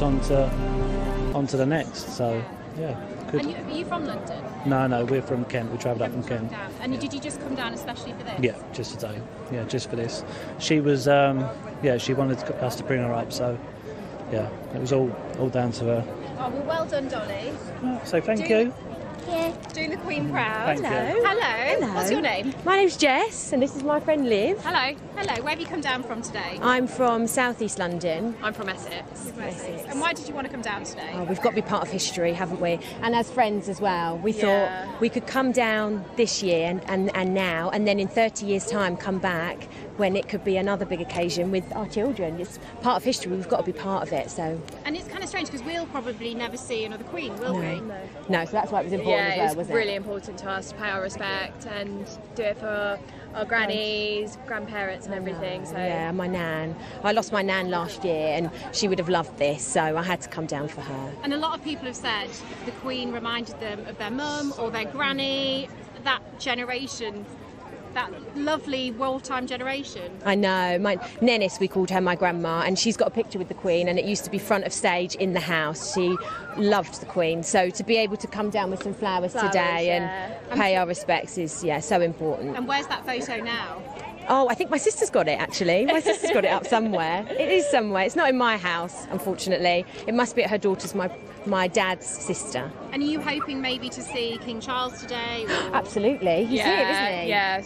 yeah. On to, on to the next, so yeah. Good. And you, are you from London? No, no, we're from Kent. We travelled up from Kent. Down. And did you just come down especially for this? Yeah, just today. Yeah, just for this. She was, um, yeah, she wanted us to bring her up, so yeah, it was all all down to her. Oh, well, well done, Dolly. So thank Do you. Yeah. Doing the Queen proud. Thank Hello. you. Hello. Hello. What's your name? My name's Jess, and this is my friend Liv. Hello. Hello. Where have you come down from today? I'm from South East London. I'm from Essex. Essex. And why did you want to come down today? Oh, we've got to be part of history, haven't we? And as friends as well. We Yeah. thought we could come down this year and, and, and now, and then in 30 years' time come back when it could be another big occasion with our children. It's part of history, we've got to be part of it. So, And it's kind of strange because we'll probably never see another Queen, will we? no, so that's why it was important yeah, as well, it's wasn't really it? important to us to pay our respect and do it for our grannies, grandparents, and everything. So Yeah, my nan. I lost my nan last year, and she would have loved this, so I had to come down for her. And a lot of people have said the Queen reminded them of their mum or their granny, that generation, that lovely wartime generation. I know. My Nennis, we called her my grandma, and she's got a picture with the Queen, and it used to be front of stage in the house. She loved the Queen, so to be able to come down with some flowers, Flowers, today yeah. and pay our respects is yeah so important. And where's that photo now? Oh, I think my sister's got it actually. My sister's got it up somewhere. It is somewhere. It's not in my house, unfortunately. It must be at her daughter's, my my dad's sister. And are you hoping maybe to see King Charles today? Or... Absolutely. He's here, isn't he? Yeah.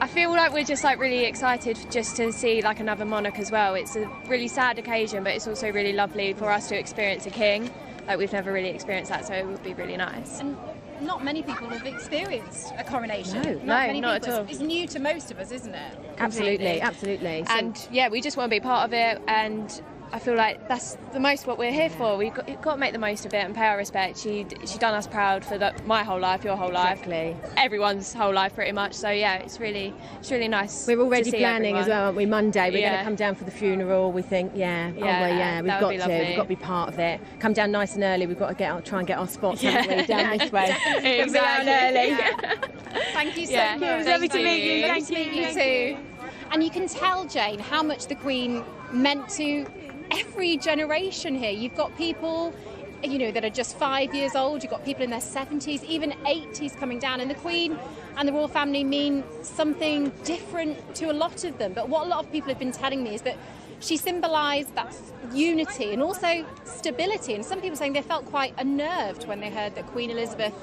I feel like we're just like really excited just to see like another monarch as well. It's a really sad occasion, but it's also really lovely for us to experience a king. Like we've never really experienced that, so it would be really nice. And not many people have experienced a coronation. No, not no, many not at all. It's, new to most of us, isn't it? Absolutely, absolutely. So- And yeah, we just want to be part of it, and I feel like that's the most what we're here for. We've got, got to make the most of it and pay our respect. She she done us proud for the, my whole life, your whole life, Exactly. everyone's whole life pretty much. So yeah, it's really it's really nice. We're already planning as well, aren't we? Monday, we're going to come down for the funeral. We think, yeah, oh, Yeah, well, yeah, we've got to. We've got to be part of it. Come down nice and early. We've got to get out, try and get our spots, haven't we? Down this way. Exactly. down early. Thank you so Yeah. much. It was lovely to meet you. Lovely Thank to meet you. you too. And you can tell, Jane, how much the Queen meant to every generation here. You've got people, you know, that are just five years old. You've got people in their 70s, even 80s coming down. And the Queen and the royal family mean something different to a lot of them. But what a lot of people have been telling me is that she symbolised that unity and also stability. And some people saying they felt quite unnerved when they heard that Queen Elizabeth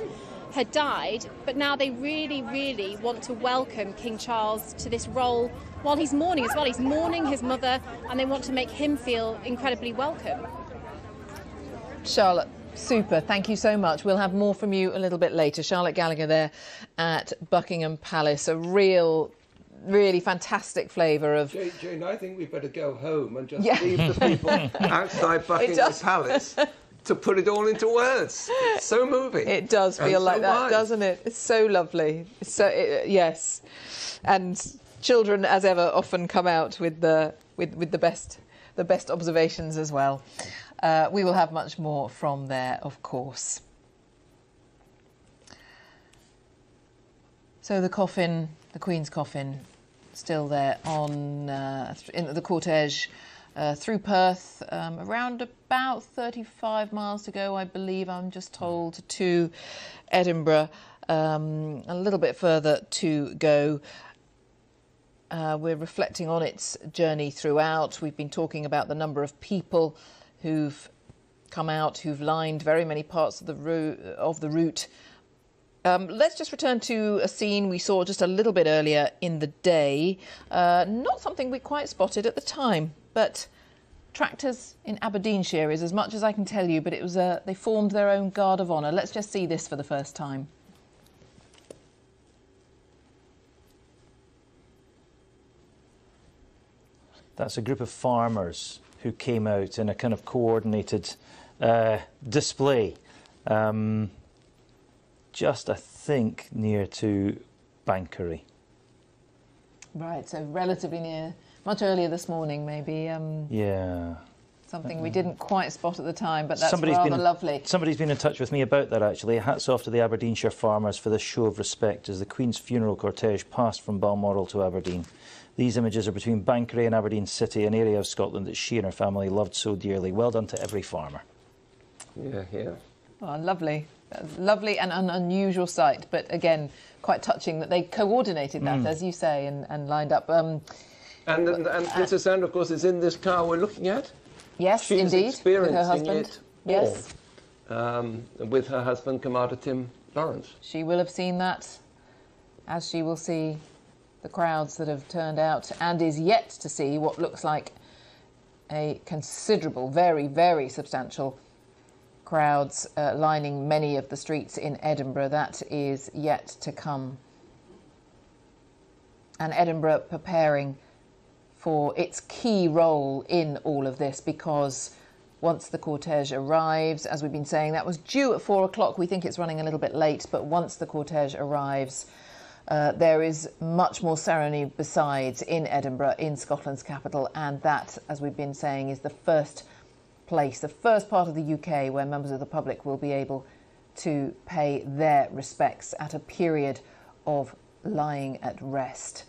had died, but now they really, really want to welcome King Charles to this role while he's mourning as well. He's mourning his mother, and they want to make him feel incredibly welcome. Charlotte, super. Thank you so much. We'll have more from you a little bit later. Charlotte Gallagher there at Buckingham Palace. A real, really fantastic flavour of. Jane, Jane, I think we'd better go home and just Yeah. leave the people outside Buckingham does. Palace to put it all into words. It's so moving. It does And feel so like that, wise. doesn't it? It's so lovely. It's so it, yes, and children, as ever, often come out with the with, with the best the best observations as well. Uh, we will have much more from there, of course. So the coffin, the Queen's coffin, still there on uh, in the cortege uh, through Perth, um, around about 35 miles to go, I believe. I'm just told to Edinburgh, um, a little bit further to go. Uh, we're reflecting on its journey throughout. We've been talking about the number of people who've come out, who've lined very many parts of the. Of the route. Um, let's just return to a scene we saw just a little bit earlier in the day. Uh, not something we quite spotted at the time, but tractors in Aberdeenshire is as much as I can tell you. But it was a, they formed their own guard of honour. Let's just see this for the first time. That's a group of farmers who came out in a kind of coordinated uh, display, um, just I think near to Banchory. Right, so relatively near, much earlier this morning, maybe. Um, Yeah. Something we didn't quite spot at the time, but that's somebody's rather been, lovely. Somebody's been in touch with me about that actually. Hats off to the Aberdeenshire farmers for this show of respect as the Queen's funeral cortege passed from Balmoral to Aberdeen. These images are between Banchory and Aberdeen City, an area of Scotland that she and her family loved so dearly. Well done to every farmer. Yeah, yeah. Oh, lovely. Lovely and an unusual sight, but again, quite touching that they coordinated that, Mm. as you say, and, and lined up. Um, And, and, and Princess Anne, of course, is in this car we're looking at. Yes, She's indeed, with experiencing her husband. it Yes, Um, with her husband, Commander Tim Laurence. she will have seen that, as she will see the crowds that have turned out, and is yet to see what looks like a considerable, very, very substantial crowds uh, lining many of the streets in Edinburgh. That is yet to come. And Edinburgh preparing for its key role in all of this because once the cortege arrives, as we've been saying, that was due at four o'clock. We think it's running a little bit late, but once the cortege arrives, uh, there is much more ceremony besides in Edinburgh, in Scotland's capital, and that, as we've been saying, is the first place, the first part of the UK where members of the public will be able to pay their respects at a period of lying at rest.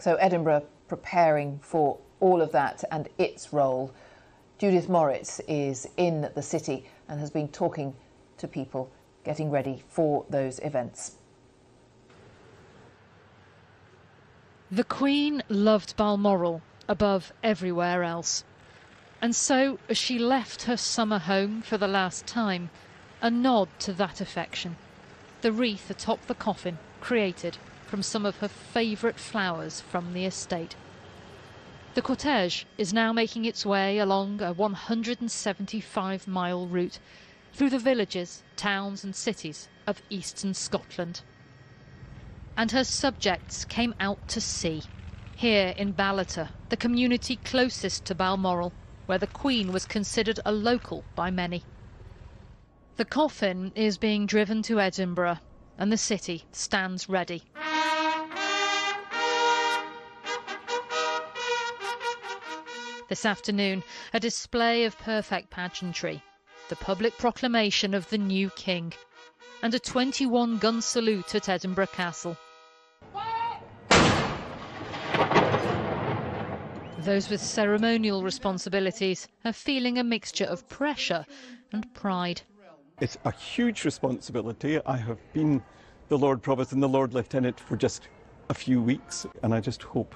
So, Edinburgh preparing for all of that and its role. Judith Moritz is in the city and has been talking to people getting ready for those events. The Queen loved Balmoral above everywhere else. And so, as she left her summer home for the last time, a nod to that affection. The wreath atop the coffin, created from some of her favourite flowers from the estate. The cortege is now making its way along a 175 mile route through the villages, towns, and cities of eastern Scotland and her subjects came out to see. Here in Ballater, the community closest to Balmoral, where the Queen was considered a local by many. The coffin is being driven to Edinburgh, and the city stands ready. This afternoon, a display of perfect pageantry, the public proclamation of the new king, and a 21 gun salute at Edinburgh Castle. Those with ceremonial responsibilities are feeling a mixture of pressure and pride. It's a huge responsibility. I have been the Lord Provost and the Lord Lieutenant for just a few weeks, and I just hope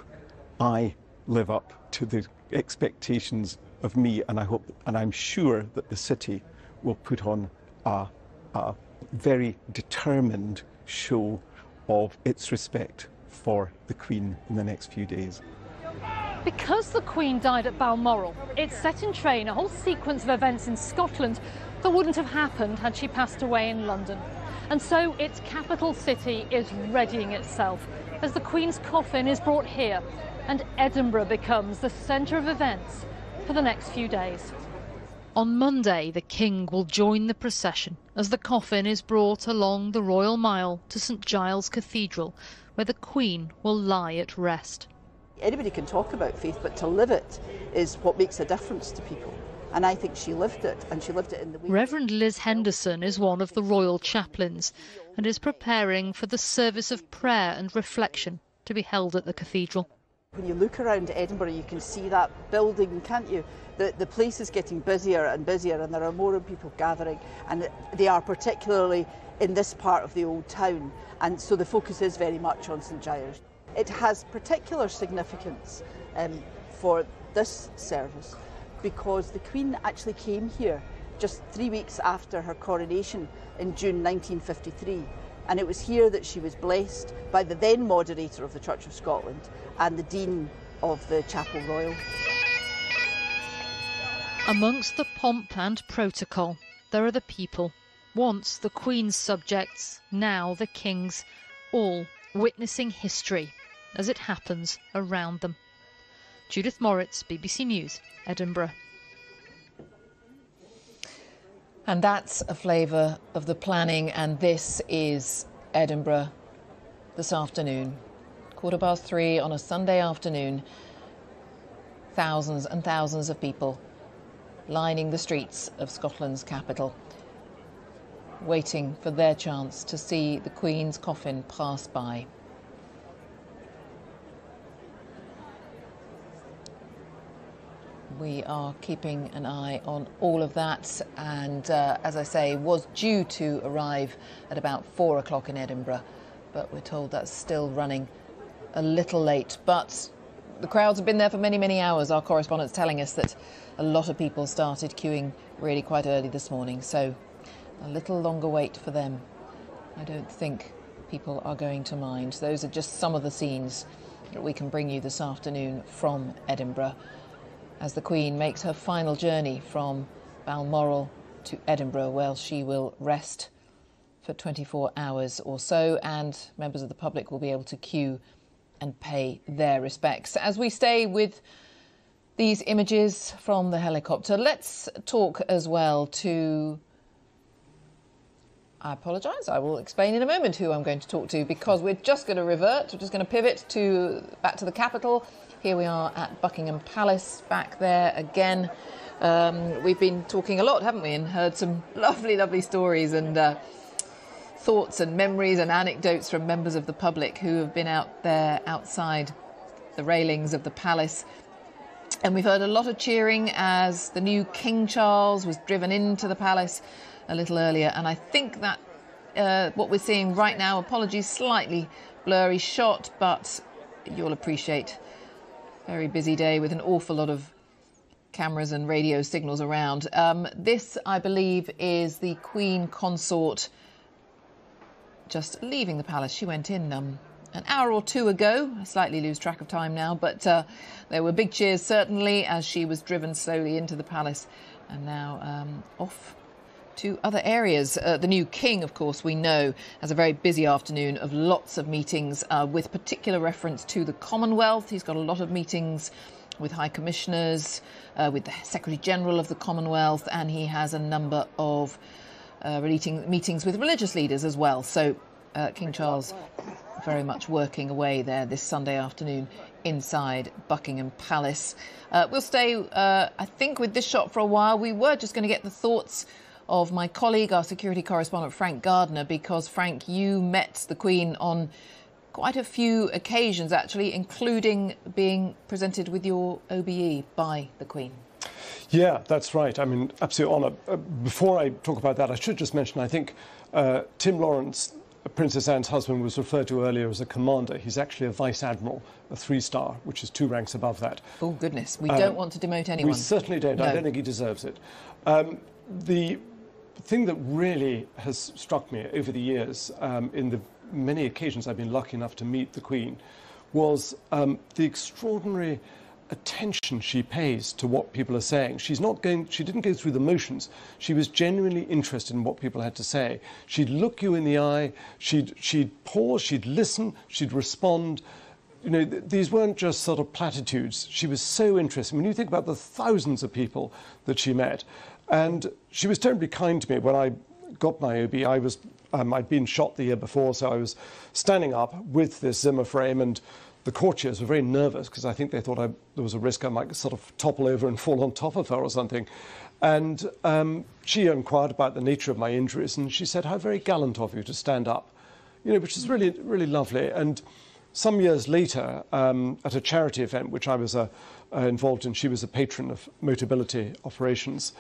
I live up to the expectations of me, and I hope, and I'm sure that the city will put on a, a very determined show of its respect for the Queen in the next few days. Because the Queen died at Balmoral, it set in train a whole sequence of events in Scotland that wouldn't have happened had she passed away in London. And so its capital city is readying itself as the Queen's coffin is brought here and Edinburgh becomes the centre of events for the next few days. On Monday, the King will join the procession as the coffin is brought along the Royal Mile to St Giles Cathedral, where the Queen will lie at rest. Anybody can talk about faith, but to live it is what makes a difference to people. And I think she lived it, and she lived it in the. Reverend Liz Henderson is one of the royal chaplains and is preparing for the service of prayer and reflection to be held at the cathedral. When you look around Edinburgh, you can see that building, can't you? The, the place is getting busier and busier, and there are more and people gathering, and they are particularly in this part of the old town. And so the focus is very much on St Giles. It has particular significance um, for this service because the Queen actually came here just three weeks after her coronation in June 1953. And it was here that she was blessed by the then moderator of the Church of Scotland and the Dean of the Chapel Royal. Amongst the pomp and protocol, there are the people. Once the Queen's subjects, now the King's, all witnessing history as it happens around them. Judith Moritz, BBC News, Edinburgh. And that's a flavour of the planning, and this is Edinburgh this afternoon. Quarter past three on a Sunday afternoon. thousands and thousands of people lining the streets of Scotland's capital, waiting for their chance to see the Queen's coffin pass by. We are keeping an eye on all of that, and uh, as I say, was due to arrive at about four o'clock in Edinburgh, but we're told that's still running a little late. But the crowds have been there for many, many hours. Our correspondent's telling us that a lot of people started queuing really quite early this morning, so a little longer wait for them. I don't think people are going to mind. Those are just some of the scenes that we can bring you this afternoon from Edinburgh as the Queen makes her final journey from Balmoral to Edinburgh, where she will rest for 24 hours or so, and members of the public will be able to queue and pay their respects. As we stay with these images from the helicopter, let's talk as well to. I apologise. I will explain in a moment who I'm going to talk to because we're just going to revert. We're just going to pivot to back to the capital here we are at Buckingham Palace, back there again. Um, we've been talking a lot, haven't we, and heard some lovely, lovely stories and uh, thoughts and memories and anecdotes from members of the public who have been out there outside the railings of the palace. And we've heard a lot of cheering as the new King Charles was driven into the palace a little earlier. And I think that uh, what we're seeing right now, apologies, slightly blurry shot, but you'll appreciate very busy day with an awful lot of cameras and radio signals around. Um, this, I believe, is the Queen consort just leaving the palace. She went in um, an hour or two ago. I slightly lose track of time now, but uh, there were big cheers certainly as she was driven slowly into the palace and now um, off to other areas. Uh, the new king, of course, we know, has a very busy afternoon of lots of meetings uh, with particular reference to the Commonwealth. He's got a lot of meetings with high commissioners, uh, with the Secretary General of the Commonwealth, and he has a number of uh, meetings with religious leaders as well. So uh, King Charles very much working away there this Sunday afternoon inside Buckingham Palace. Uh, we'll stay, I think, with this shot for a while. We were just going to get the thoughts of my colleague, our security correspondent Frank Gardner, because Frank, you met the Queen on quite a few occasions, actually, including being presented with your OBE by the Queen. Yeah, that's right. I mean, absolute honour. Uh, before I talk about that, I should just mention I think uh, Tim Laurence, Princess Anne's husband, was referred to earlier as a commander. He's actually a vice admiral, a three star, which is two ranks above that. Oh, goodness. We um, don't want to demote anyone. We certainly don't. No. I don't think he deserves it. Um, the the thing that really has struck me over the years, um, in the many occasions I've been lucky enough to meet the Queen, was um, the extraordinary attention she pays to what people are saying. She's not going, she didn't go through the motions. She was genuinely interested in what people had to say. She'd look you in the eye, she'd, she'd pause, she'd listen, she'd respond. You know, th- these weren't just sort of platitudes. She was so interested. When you think about the thousands of people that she met, and she was terribly kind to me when I got my OB. I was, um, I'd been shot the year before, so I was standing up with this Zimmer frame, and the courtiers were very nervous because I think they thought I, there was a risk I might sort of topple over and fall on top of her or something. And um, she inquired about the nature of my injuries, and she said, "How very gallant of you to stand up," you know, which is really, really lovely. And some years later, um, at a charity event which I was uh, uh, involved in, she was a patron of Motability operations.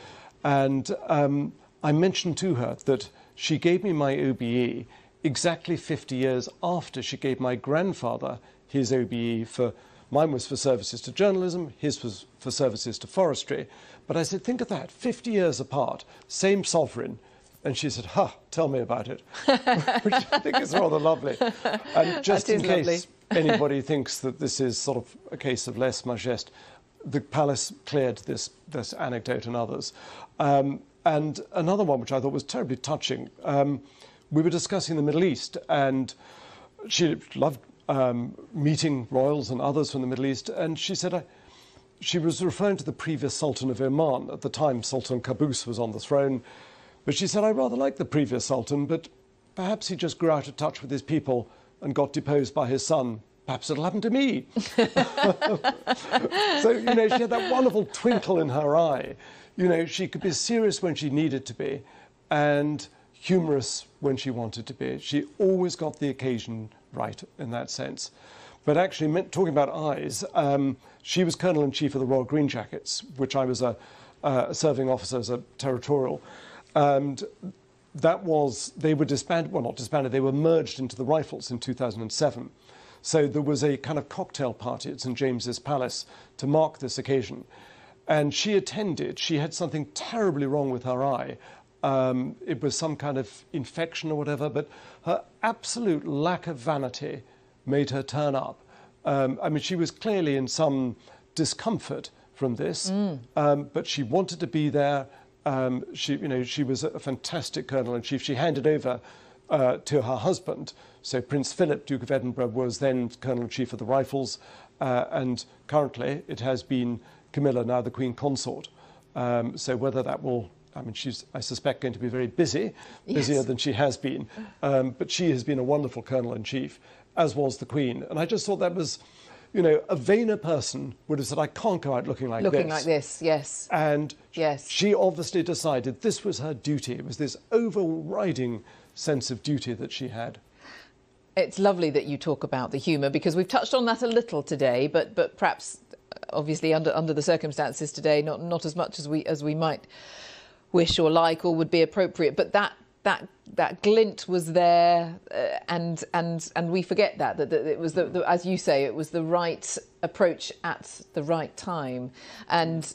And um, I mentioned to her that she gave me my OBE exactly 50 years after she gave my grandfather his OBE for mine was for services to journalism, his was for services to forestry. But I said, think of that, 50 years apart, same sovereign. And she said, Ha, tell me about it, which I think is rather lovely. And just in case anybody thinks that this is sort of a case of lèse majesté, the palace cleared this, this anecdote and others. Um, and another one, which I thought was terribly touching, um, we were discussing the Middle East, and she loved um, meeting royals and others from the Middle East, and she said, I, she was referring to the previous Sultan of Oman. At the time, Sultan Qaboos was on the throne. But she said, I rather like the previous Sultan, but perhaps he just grew out of touch with his people and got deposed by his son perhaps it'll happen to me. so, you know, she had that wonderful twinkle in her eye. You know, she could be serious when she needed to be and humorous when she wanted to be. She always got the occasion right in that sense. But actually, talking about eyes, um, she was Colonel in Chief of the Royal Green Jackets, which I was a, a serving officer as a territorial. And that was, they were disbanded, well, not disbanded, they were merged into the Rifles in 2007. So there was a kind of cocktail party at St James's Palace to mark this occasion. And she attended. She had something terribly wrong with her eye. Um, it was some kind of infection or whatever, but her absolute lack of vanity made her turn up. Um, I mean, she was clearly in some discomfort from this, mm. um, but she wanted to be there. Um, she, you know, she was a fantastic colonel in chief. She handed over uh, to her husband. So Prince Philip, Duke of Edinburgh, was then colonel in chief of the Rifles, uh, and currently it has been Camilla, now the Queen Consort. Um, so whether that will I mean, she's, I suspect, going to be very busy, busier yes. than she has been. Um, but she has been a wonderful colonel in chief as was the Queen. And I just thought that was, you know, a vainer person would have said, I can't go out looking like looking this. Looking like this, yes. And yes. she obviously decided this was her duty. It was this overriding sense of duty that she had. It's lovely that you talk about the humour because we've touched on that a little today, but but perhaps obviously under under the circumstances today, not not as much as we as we might wish or like or would be appropriate. But that that that glint was there, uh, and and and we forget that, that that, it was the, the, as you say, it was the right approach at the right time, and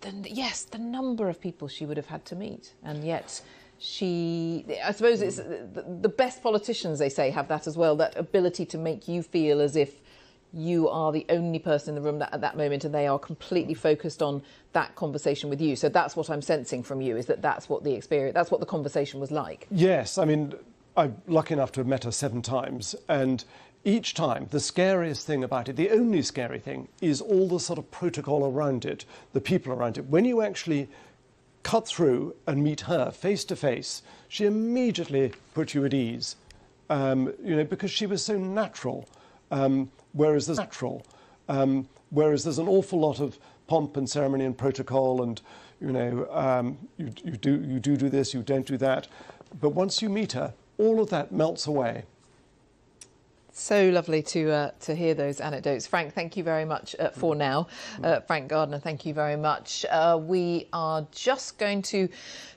then yes, the number of people she would have had to meet, and yet she i suppose it's the, the best politicians they say have that as well that ability to make you feel as if you are the only person in the room that, at that moment and they are completely focused on that conversation with you. So that's what i'm sensing from you is that that's what the experience that's what the conversation was like. Yes i mean i'm lucky enough to have met her seven times and each time the scariest thing about it the only scary thing is all the sort of protocol around it the people around it. When you actually cut through and meet her face to face she immediately put you at ease. Um, you know because she was so natural. Um, whereas there's natural. Um, whereas there's an awful lot of pomp and ceremony and protocol, and you know, um, you, you do you do do this, you don't do that. But once you meet her, all of that melts away. So lovely to uh, to hear those anecdotes, Frank. Thank you very much uh, for now, uh, Frank Gardner. Thank you very much. Uh, we are just going to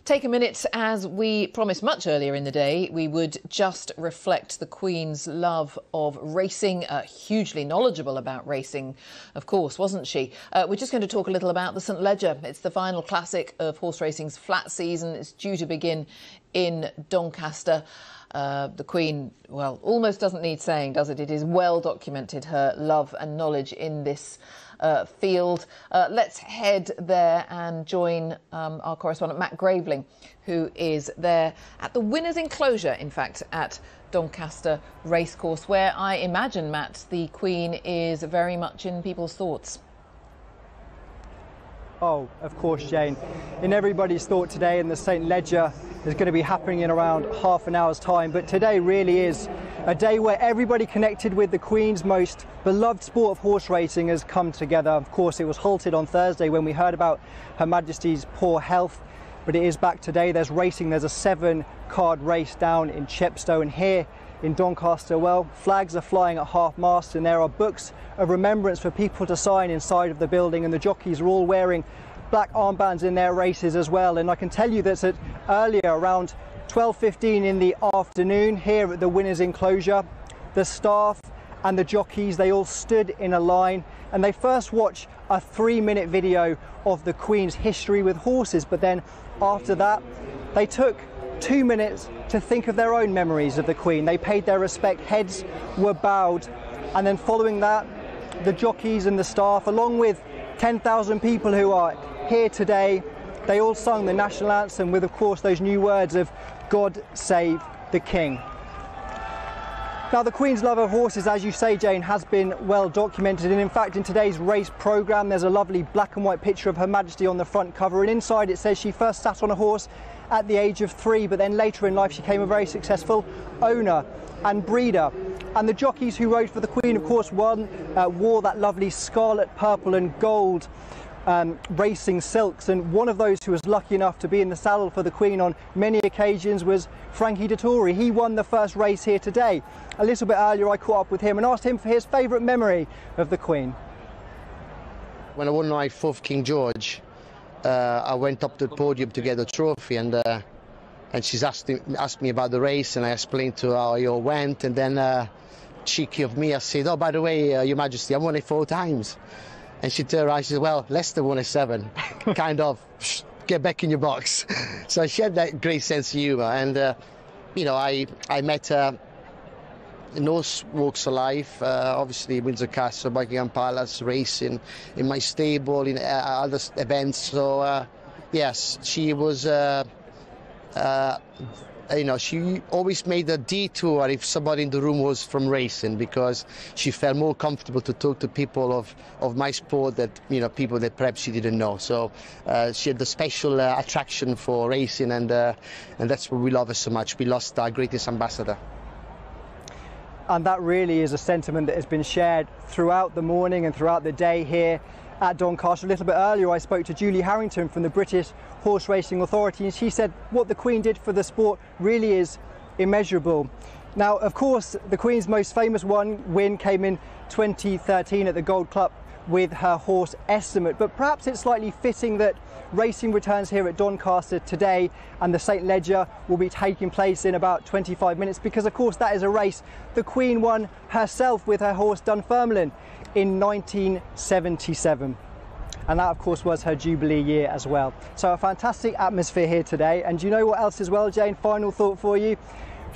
take a minute, as we promised much earlier in the day. We would just reflect the Queen's love of racing. Uh, hugely knowledgeable about racing, of course, wasn't she? Uh, we're just going to talk a little about the St Leger. It's the final classic of horse racing's flat season. It's due to begin in Doncaster. Uh, the Queen, well, almost doesn't need saying, does it? It is well documented her love and knowledge in this uh, field. Uh, let's head there and join um, our correspondent Matt Graveling, who is there at the winners' enclosure, in fact, at Doncaster Racecourse, where I imagine, Matt, the Queen is very much in people's thoughts. Oh, of course, Jane. In everybody's thought today, in the St. Leger is going to be happening in around half an hour's time. But today really is a day where everybody connected with the Queen's most beloved sport of horse racing has come together. Of course, it was halted on Thursday when we heard about Her Majesty's poor health, but it is back today. There's racing, there's a seven card race down in Chepstow, and here in Doncaster, well, flags are flying at half mast and there are books of remembrance for people to sign inside of the building and the jockeys are all wearing black armbands in their races as well. And I can tell you that at earlier around 12.15 in the afternoon here at the winners enclosure, the staff and the jockeys, they all stood in a line and they first watched a three minute video of the Queen's history with horses. But then after that, they took two minutes to think of their own memories of the Queen. They paid their respect, heads were bowed, and then following that, the jockeys and the staff, along with 10,000 people who are here today, they all sung the national anthem with, of course, those new words of God Save the King. Now, the Queen's love of horses, as you say, Jane, has been well documented. And in fact, in today's race programme, there's a lovely black and white picture of Her Majesty on the front cover. And inside it says she first sat on a horse at the age of three, but then later in life she became a very successful owner and breeder And the jockeys who rode for the Queen, of course, one uh, wore that lovely scarlet, purple, and gold um, racing silks. And one of those who was lucky enough to be in the saddle for the Queen on many occasions was Frankie Dettori. He won the first race here today. A little bit earlier, I caught up with him and asked him for his favourite memory of the Queen. When I won my fourth King George, uh, I went up to the podium to get a trophy, and uh, and she's asked me, asked me about the race, and I explained to her how it all went, and then uh, cheeky of me, I said, "Oh, by the way, uh, Your Majesty, I won it four times," and she turned around, she said, "Well, Lester won it seven, kind of." Get back in your box. so she had that great sense of humour, and uh, you know, I I met her all walks of life. Uh, obviously, Windsor Castle, Buckingham Palace, racing, in my stable, in uh, other events. So, uh, yes, she was. Uh, you know, she always made a detour if somebody in the room was from racing because she felt more comfortable to talk to people of, of my sport that, you know, people that perhaps she didn't know. So uh, she had the special uh, attraction for racing and, uh, and that's why we love her so much. We lost our greatest ambassador. And that really is a sentiment that has been shared throughout the morning and throughout the day here at Doncaster. A little bit earlier, I spoke to Julie Harrington from the British Horse Racing Authority, and she said what the Queen did for the sport really is immeasurable. Now, of course, the Queen's most famous one win came in 2013 at the Gold Cup with her horse Estimate, but perhaps it's slightly fitting that racing returns here at Doncaster today and the St Leger will be taking place in about 25 minutes because of course that is a race the Queen won herself with her horse Dunfermline in 1977 and that of course was her Jubilee year as well. So a fantastic atmosphere here today and you know what else as well Jane, final thought for you.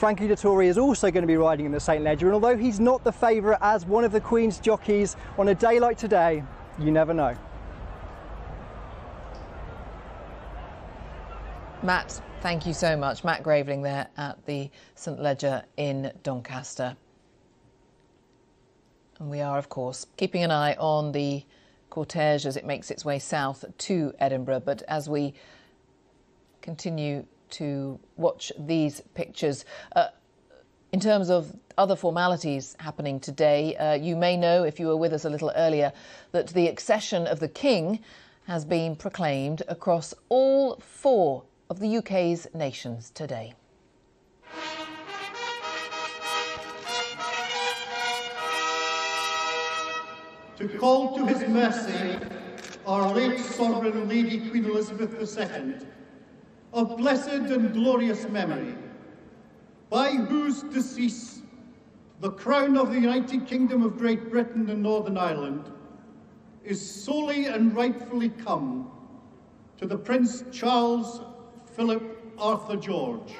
Frankie Dettori is also going to be riding in the St Leger and although he's not the favourite as one of the Queen's jockeys on a day like today, you never know. Matt, thank you so much. Matt Graveling there at the St Leger in Doncaster. And we are, of course, keeping an eye on the cortege as it makes its way south to Edinburgh. But as we continue to watch these pictures, uh, in terms of other formalities happening today, uh, you may know, if you were with us a little earlier, that the accession of the King has been proclaimed across all four of the UK's nations today. To call to his mercy our late sovereign Lady Queen Elizabeth II, of blessed and glorious memory, by whose decease the crown of the United Kingdom of Great Britain and Northern Ireland is solely and rightfully come to the Prince Charles Philip Arthur George.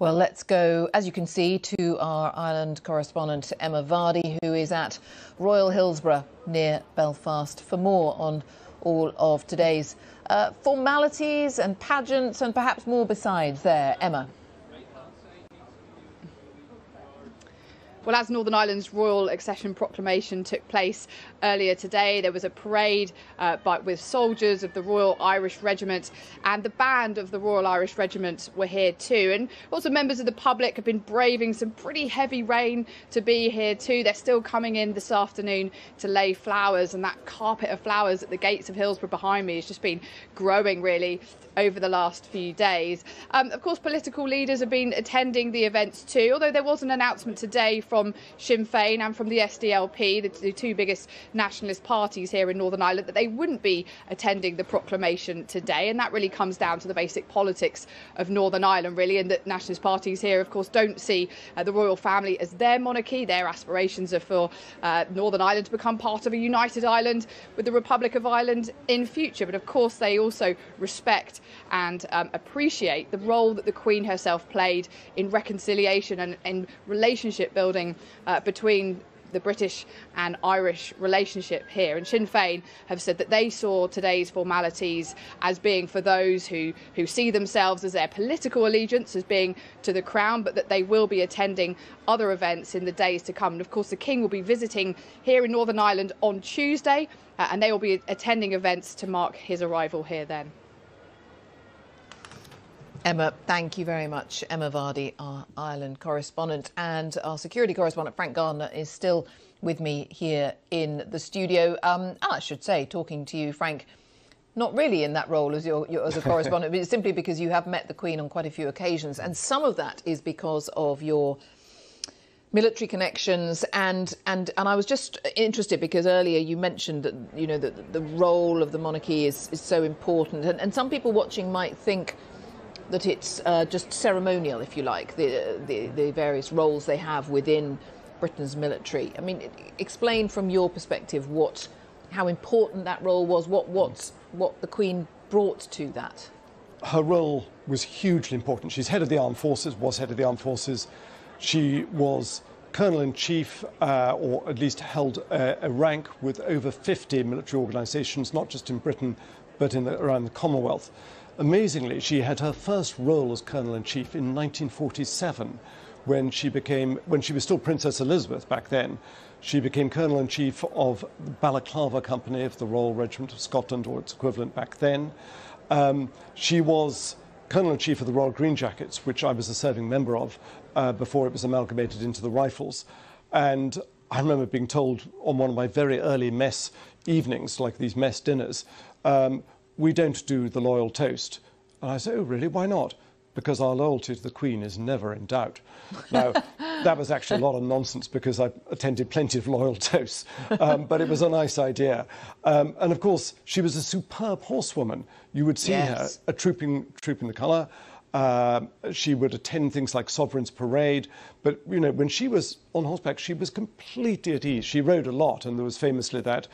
Well, let's go, as you can see, to our Ireland correspondent Emma Vardy, who is at Royal Hillsborough near Belfast for more on all of today's uh, formalities and pageants and perhaps more besides there. Emma. Well, as Northern Ireland's royal accession proclamation took place earlier today, there was a parade uh, by, with soldiers of the Royal Irish Regiment and the band of the Royal Irish Regiment were here too. And also members of the public have been braving some pretty heavy rain to be here too. They're still coming in this afternoon to lay flowers and that carpet of flowers at the gates of Hillsborough behind me has just been growing really over the last few days. Um, of course, political leaders have been attending the events too, although there was an announcement today from Sinn Féin and from the SDLP, the, two biggest nationalist parties here in Northern Ireland, that they wouldn't be attending the proclamation today. And that really comes down to the basic politics of Northern Ireland, really, and that nationalist parties here, of course, don't see uh, the royal family as their monarchy. Their aspirations are for uh, Northern Ireland to become part of a united Ireland with the Republic of Ireland in future. But of course, they also respect and um, appreciate the role that the Queen herself played in reconciliation and in relationship building uh, between the British and Irish relationship here. And Sinn Féin have said that they saw today's formalities as being for those who, who see themselves as their political allegiance as being to the Crown, but that they will be attending other events in the days to come. And of course, the King will be visiting here in Northern Ireland on Tuesday, uh, and they will be attending events to mark his arrival here then. Emma, thank you very much. Emma Vardy, our Ireland correspondent, and our security correspondent, Frank Gardner, is still with me here in the studio. Um, I should say, talking to you, Frank, not really in that role as, your, your as a correspondent, but simply because you have met the Queen on quite a few occasions. And some of that is because of your military connections and and and I was just interested because earlier you mentioned that you know that the role of the monarchy is, is so important and, and some people watching might think that it's uh, just ceremonial, if you like, the, the, the various roles they have within Britain's military. I mean, explain from your perspective what, how important that role was, what, what, what the Queen brought to that. Her role was hugely important. She's head of the armed forces, was head of the armed forces. She was colonel in chief, uh, or at least held a, a, rank with over 50 military organisations, not just in Britain, but in the, around the Commonwealth. Amazingly, she had her first role as Colonel in Chief in 1947 when she became, when she was still Princess Elizabeth back then. She became Colonel in Chief of the Balaclava Company of the Royal Regiment of Scotland, or its equivalent back then. Um, she was Colonel in Chief of the Royal Green Jackets, which I was a serving member of uh, before it was amalgamated into the Rifles. And I remember being told on one of my very early mess evenings, like these mess dinners, um, we don't do the loyal toast. And I say, oh, really? Why not? Because our loyalty to the Queen is never in doubt. Now, that was actually a lot of nonsense because I attended plenty of loyal toasts, um, but it was a nice idea. Um, and of course, she was a superb horsewoman. You would see yes. her a trooping, trooping the colour. Uh, she would attend things like Sovereign's Parade, but you know when she was on horseback, she was completely at ease. She rode a lot, and there was famously that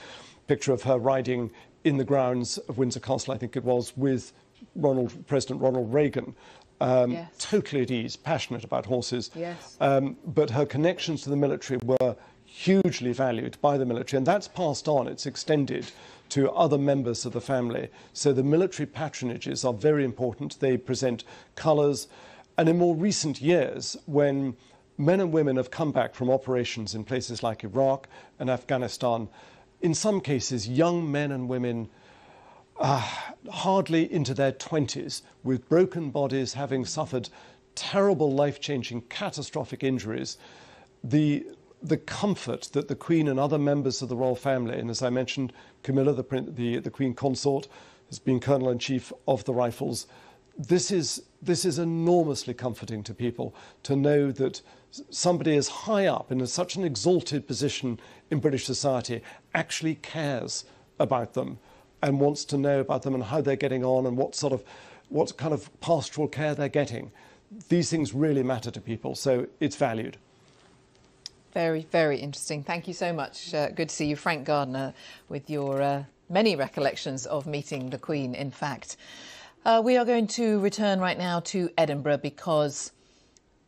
picture of her riding in the grounds of Windsor Castle, I think it was, with Ronald, President Ronald Reagan. Um, yes. Totally at ease, passionate about horses. Yes. Um, but her connections to the military were hugely valued by the military, and that's passed on, it's extended to other members of the family. So the military patronages are very important. They present colours. And in more recent years, when men and women have come back from operations in places like Iraq and Afghanistan, in some cases, young men and women uh, hardly into their 20s with broken bodies, having suffered terrible life changing, catastrophic injuries. The, the comfort that the Queen and other members of the royal family, and as I mentioned, Camilla, the, the, the Queen consort, has been Colonel in Chief of the Rifles. This is, this is enormously comforting to people to know that somebody as high up in a, such an exalted position in British society actually cares about them and wants to know about them and how they're getting on and what sort of what kind of pastoral care they're getting. These things really matter to people, so it's valued. Very, very interesting. Thank you so much. Uh, good to see you, Frank Gardner, with your uh, many recollections of meeting the Queen, in fact. Uh, we are going to return right now to Edinburgh because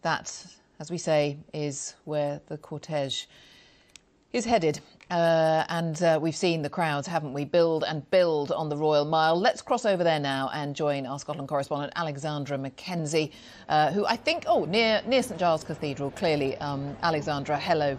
that, as we say, is where the cortege is headed. Uh, and uh, we've seen the crowds, haven't we, build and build on the Royal Mile. Let's cross over there now and join our Scotland correspondent, Alexandra Mackenzie, uh, who I think, oh, near, near St Giles Cathedral, clearly. Um, Alexandra, hello.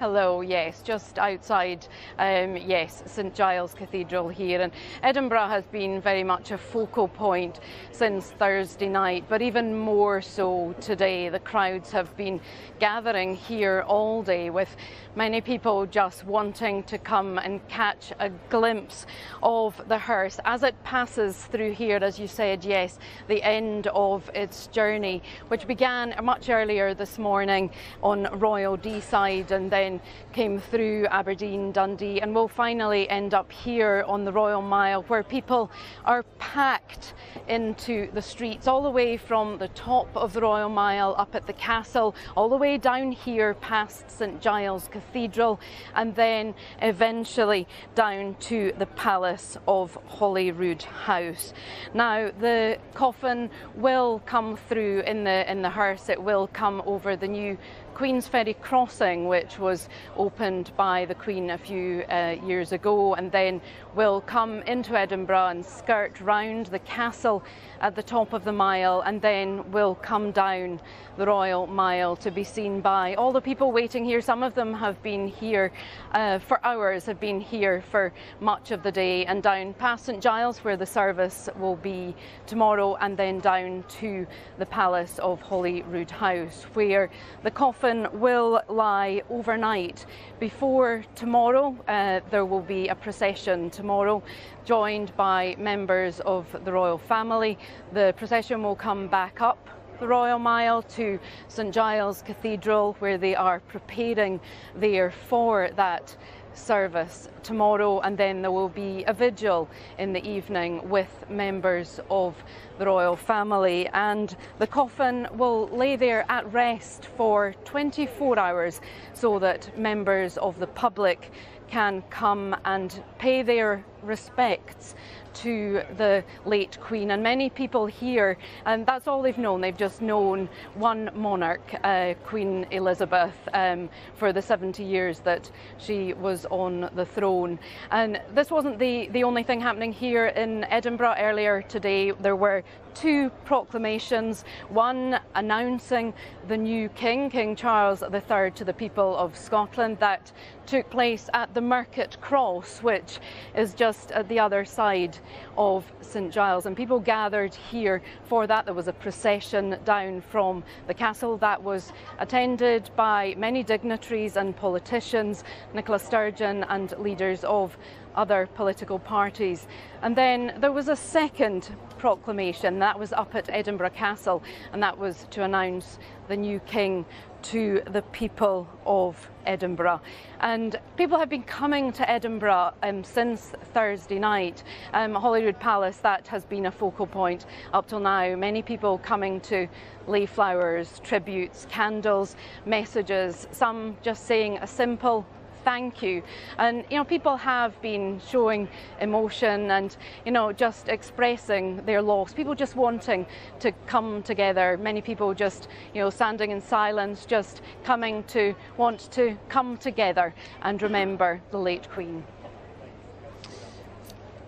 Hello, yes, just outside, um, yes, St Giles Cathedral here. And Edinburgh has been very much a focal point since Thursday night, but even more so today. The crowds have been gathering here all day with many people just wanting to come and catch a glimpse of the hearse as it passes through here, as you said, yes, the end of its journey, which began much earlier this morning on Royal Deeside and then came through Aberdeen, Dundee, and will finally end up here on the Royal Mile, where people are packed into the streets, all the way from the top of the Royal Mile up at the castle, all the way down here past St Giles Cathedral, and then eventually down to the Palace of Holyrood House. Now, the coffin will come through in the in the hearse. It will come over the new Queensferry Crossing, which was opened by the Queen a few uh, years ago, and then will come into Edinburgh and skirt round the castle at the top of the mile, and then will come down the Royal Mile to be seen by all the people waiting here. Some of them have been here uh, for hours, have been here for much of the day, and down past St Giles, where the service will be tomorrow, and then down to the Palace of Holyrood House, where the coffin will lie overnight. Before tomorrow, uh, there will be a procession tomorrow, joined by members of the royal family. The procession will come back up the Royal Mile to St Giles Cathedral, where they are preparing there for that service tomorrow, and then there will be a vigil in the evening with members of the royal family. And the coffin will lay there at rest for 24 hours so that members of the public can come and pay their respects to the late Queen. And many people here, and that's all they've known, they've just known one monarch, uh, Queen Elizabeth, um, for the 70 years that she was on the throne. And this wasn't the, the only thing happening here in Edinburgh earlier today. There were two proclamations, one announcing the new king, King Charles III, to the people of Scotland. That took place at the Market Cross, which is just at the other side of St Giles. And people gathered here for that. There was a procession down from the castle that was attended by many dignitaries and politicians, Nicola Sturgeon and leaders of other political parties. And then there was a second proclamation that was up at Edinburgh Castle, and that was to announce the new king to the people of Edinburgh. And people have been coming to Edinburgh um, since Thursday night. Um, Holyrood Palace, that has been a focal point up till now. Many people coming to lay flowers, tributes, candles, messages, some just saying a simple thank you. And, you know, people have been showing emotion and, you know, just expressing their loss. People just wanting to come together. Many people just, you know, standing in silence, just coming to want to come together and remember the late Queen.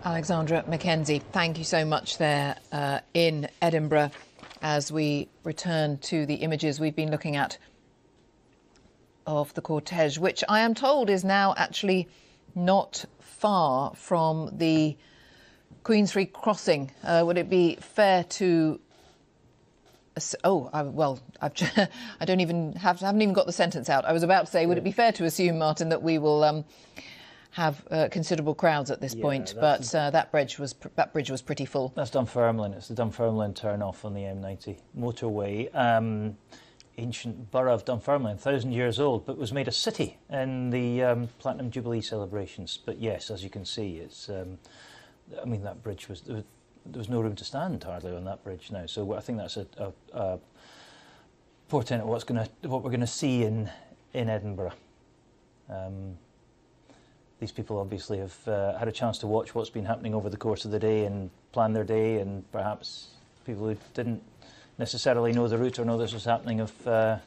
Alexandra Mackenzie, thank you so much there uh, in Edinburgh as we return to the images we've been looking at of the cortege, which I am told is now actually not far from the Queensferry crossing. Uh, would it be fair to? Oh, I, well, I've, I don't even have haven't even got the sentence out. I was about to say, would it be fair to assume, Martin, that we will um, have uh, considerable crowds at this Yeah, point? But uh, that bridge was that bridge was pretty full. That's Dunfermline. It's the Dunfermline turn off on the M90 motorway. Um, ancient borough of Dunfermline, thousand years old, but was made a city in the um, Platinum Jubilee celebrations. But yes, as you can see, it's. Um, I mean, that bridge was there, was no room to stand hardly on that bridge now. So I think that's a, a, a portent of what's going to what we're going to see in in Edinburgh. Um, these people obviously have uh, had a chance to watch what's been happening over the course of the day and plan their day, and perhaps people who didn't necessarily know the route or know this was happening have uh,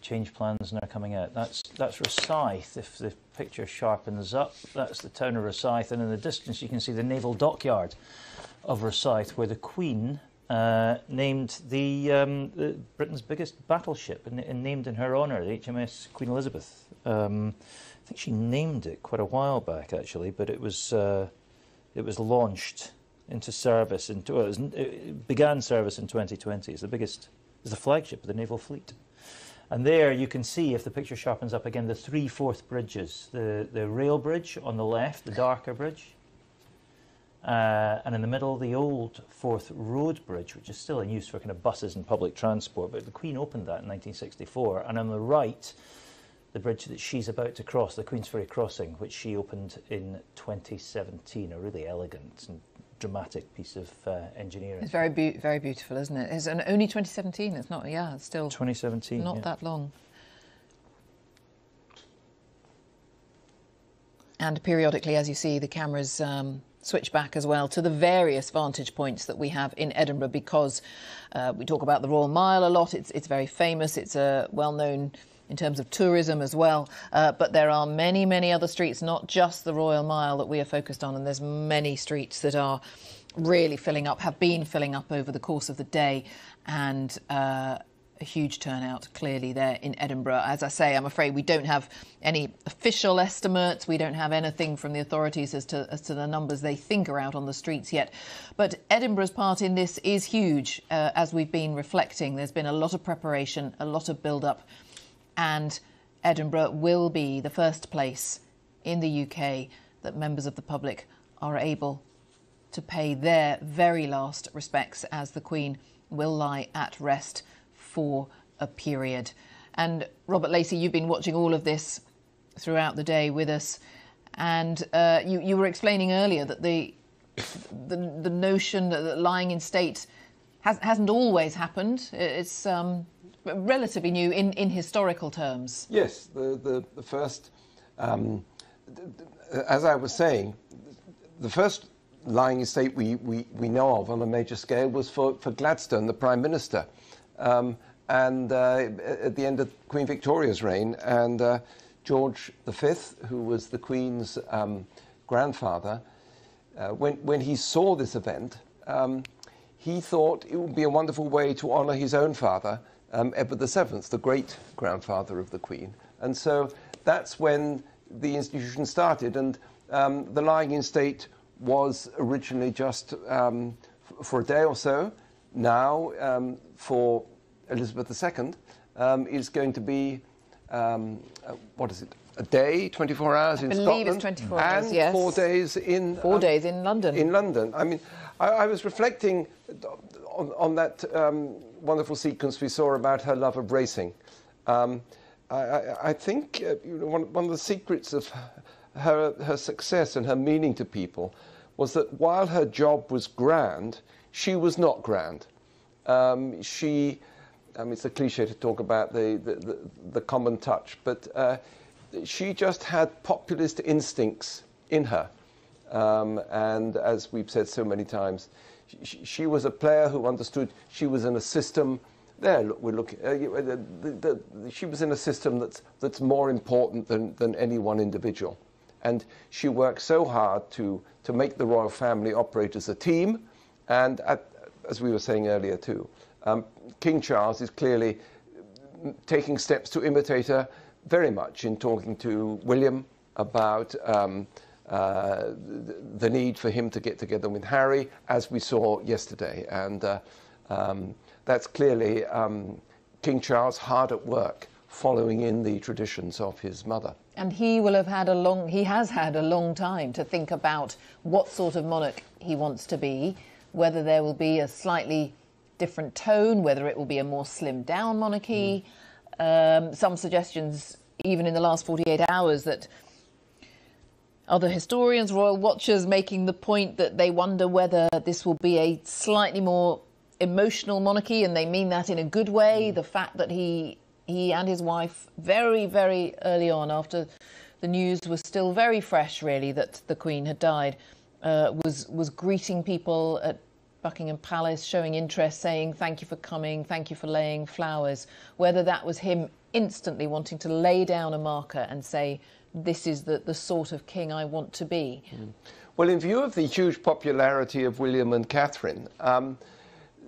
changed plans are coming out. That's that's Rosyth. If the picture sharpens up, that's the town of Rosyth, and in the distance you can see the naval dockyard of Rosyth, where the Queen uh, named the, um, the, Britain's biggest battleship and, and, named in her honour, the HMS Queen Elizabeth. Um, I think she named it quite a while back, actually, but it was uh, it was launched into service into well, it, was, it, began service in 2020. It's the biggest, it's the flagship of the naval fleet. And there you can see, if the picture sharpens up again, the three Forth bridges. The, the rail bridge on the left, the darker bridge. Uh, and in the middle, the old Forth Road Bridge, which is still in use for kind of buses and public transport. But the Queen opened that in 1964. And on the right, the bridge that she's about to cross, the Queensferry Crossing, which she opened in 2017. A really elegant and dramatic piece of uh, engineering. It's very, be- very beautiful, isn't it? It's an, only 2017. It's not, yeah, it's still 2017. Not yeah. that long. And periodically, as you see, the cameras um, switch back as well to the various vantage points that we have in Edinburgh because uh, we talk about the Royal Mile a lot. It's, it's very famous. It's a well-known in terms of tourism as well. Uh, but there are many, many other streets, not just the Royal Mile that we are focused on, and there's many streets that are really filling up, have been filling up over the course of the day, and uh, a huge turnout clearly there in Edinburgh. As I say, I'm afraid we don't have any official estimates. We don't have anything from the authorities as to as to the numbers they think are out on the streets yet. But Edinburgh's part in this is huge, uh, as we've been reflecting. There's been a lot of preparation, a lot of build-up and Edinburgh will be the first place in the UK that members of the public are able to pay their very last respects as the Queen will lie at rest for a period. And Robert Lacey, you've been watching all of this throughout the day with us, and uh, you, you were explaining earlier that the the, the notion that lying in state has, hasn't always happened. It's um, relatively new in, in historical terms. Yes, the, the, the first, um, as I was saying, the first lying estate we, we, we know of on a major scale was for, for Gladstone, the Prime Minister, um, and uh, at the end of Queen Victoria's reign. And uh, George V, who was the Queen's um, grandfather, uh, when, when he saw this event, um, he thought it would be a wonderful way to honour his own father um, Edward VII, the great grandfather of the Queen. And so that's when the institution started. And um, the lying in state was originally just um, f- for a day or so. Now, um, for Elizabeth II, um, is going to be, um, uh, what is it? A day, 24 hours I in believe Scotland, it's 24 and hours, yes. four days in Four days in London. In London, I mean, I, I was reflecting on, on that um, wonderful sequence we saw about her love of racing. Um, I, I, I, think uh, you know, one, one, of the secrets of her, her success and her meaning to people was that while her job was grand, she was not grand. Um, she, I mean, it's a cliche to talk about the, the, the, the common touch, but uh, she just had populist instincts in her. Um, and as we've said so many times, she, was a player who understood she was in a system. There, look, we're looking. Uh, the, the, the, she was in a system that's that's more important than, than any one individual, and she worked so hard to to make the royal family operate as a team, and at, as we were saying earlier too, um, King Charles is clearly taking steps to imitate her very much in talking to William about. Um, uh, the need for him to get together with Harry, as we saw yesterday. And uh, um, that's clearly um, King Charles hard at work, following in the traditions of his mother. And he will have had a long, he has had a long time to think about what sort of monarch he wants to be, whether there will be a slightly different tone, whether it will be a more slimmed down monarchy. Mm. Um, some suggestions, even in the last 48 hours, that other historians, royal watchers, making the point that they wonder whether this will be a slightly more emotional monarchy, and they mean that in a good way. Mm. The fact that he he and his wife very very early on, after the news was still very fresh, really that the Queen had died, uh, was was greeting people at Buckingham Palace, showing interest, saying thank you for coming, thank you for laying flowers. Whether that was him instantly wanting to lay down a marker and say this is the, the sort of king I want to be. Mm. Well, in view of the huge popularity of William and Catherine, um,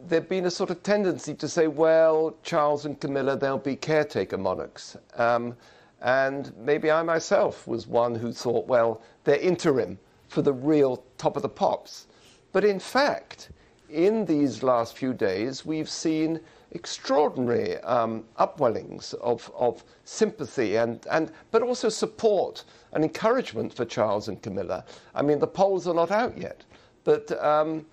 there'd been a sort of tendency to say, well, Charles and Camilla, they'll be caretaker monarchs. Um, and maybe I myself was one who thought, well, they're interim for the real top of the pops. But in fact, in these last few days, we've seen extraordinary um, upwellings of, of sympathy and, and but also support and encouragement for Charles and Camilla. I mean, the polls are not out yet, but um,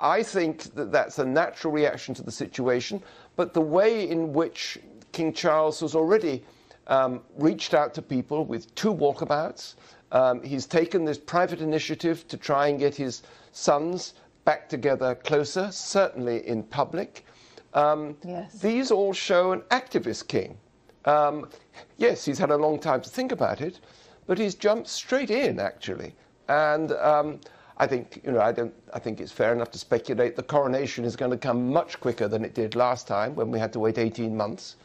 I think that that's a natural reaction to the situation. But the way in which King Charles has already um, reached out to people with two walkabouts, um, he's taken this private initiative to try and get his sons back together closer, certainly in public. Um, yes. These all show an activist king. Um, yes, he's had a long time to think about it, but he's jumped straight in, actually. And um, I think, you know, I, don't, I think it's fair enough to speculate the coronation is going to come much quicker than it did last time when we had to wait 18 months.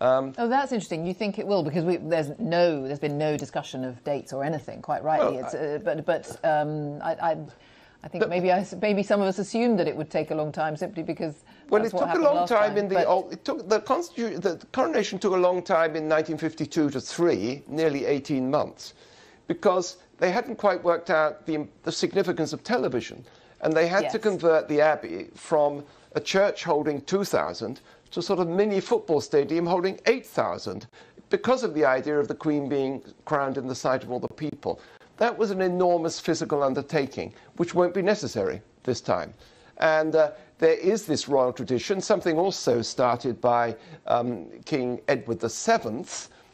Um, oh, that's interesting. You think it will because we, there's no, there's been no discussion of dates or anything. Quite rightly, Well, it's, uh, but but um, I, I, I think maybe I, maybe some of us assumed that it would take a long time simply because. Well, that's it took a long last time, in the old, it took the constitu- the coronation took a long time in 1952 to three, nearly 18 months, because they hadn't quite worked out the, the significance of television, and they had to convert the abbey from a church holding 2,000 to a sort of mini football stadium holding 8,000, because of the idea of the Queen being crowned in the sight of all the people. That was an enormous physical undertaking, which won't be necessary this time. And uh, there is this royal tradition, something also started by um, King Edward VII,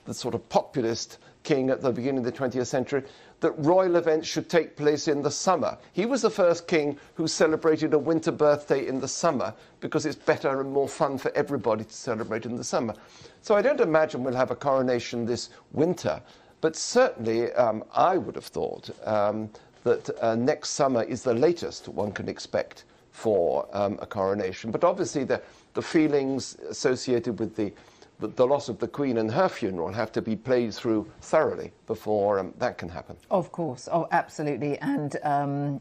the sort of populist king at the beginning of the 20th century, that royal events should take place in the summer. He was the first king who celebrated a winter birthday in the summer because it's better and more fun for everybody to celebrate in the summer. So I don't imagine we'll have a coronation this winter, but certainly um, I would have thought um, that uh, next summer is the latest one can expect for um, a coronation. But obviously, the, the feelings associated with the, the, loss of the Queen and her funeral have to be played through thoroughly before um, that can happen. Of course, oh, absolutely, and um,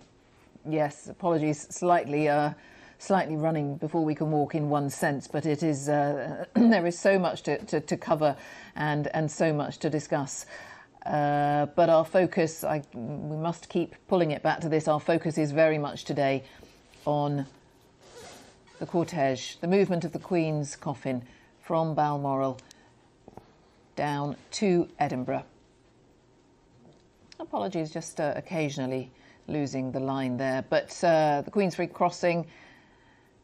yes, apologies, slightly, uh, slightly running before we can walk in one sense, but it is uh, there is so much to, to, to cover and and so much to discuss. Uh, but our focus, I, we must keep pulling it back to this. Our focus is very much today on the cortege, the movement of the Queen's coffin from Balmoral down to Edinburgh. Apologies, just uh, occasionally losing the line there. But uh, the Queensferry crossing.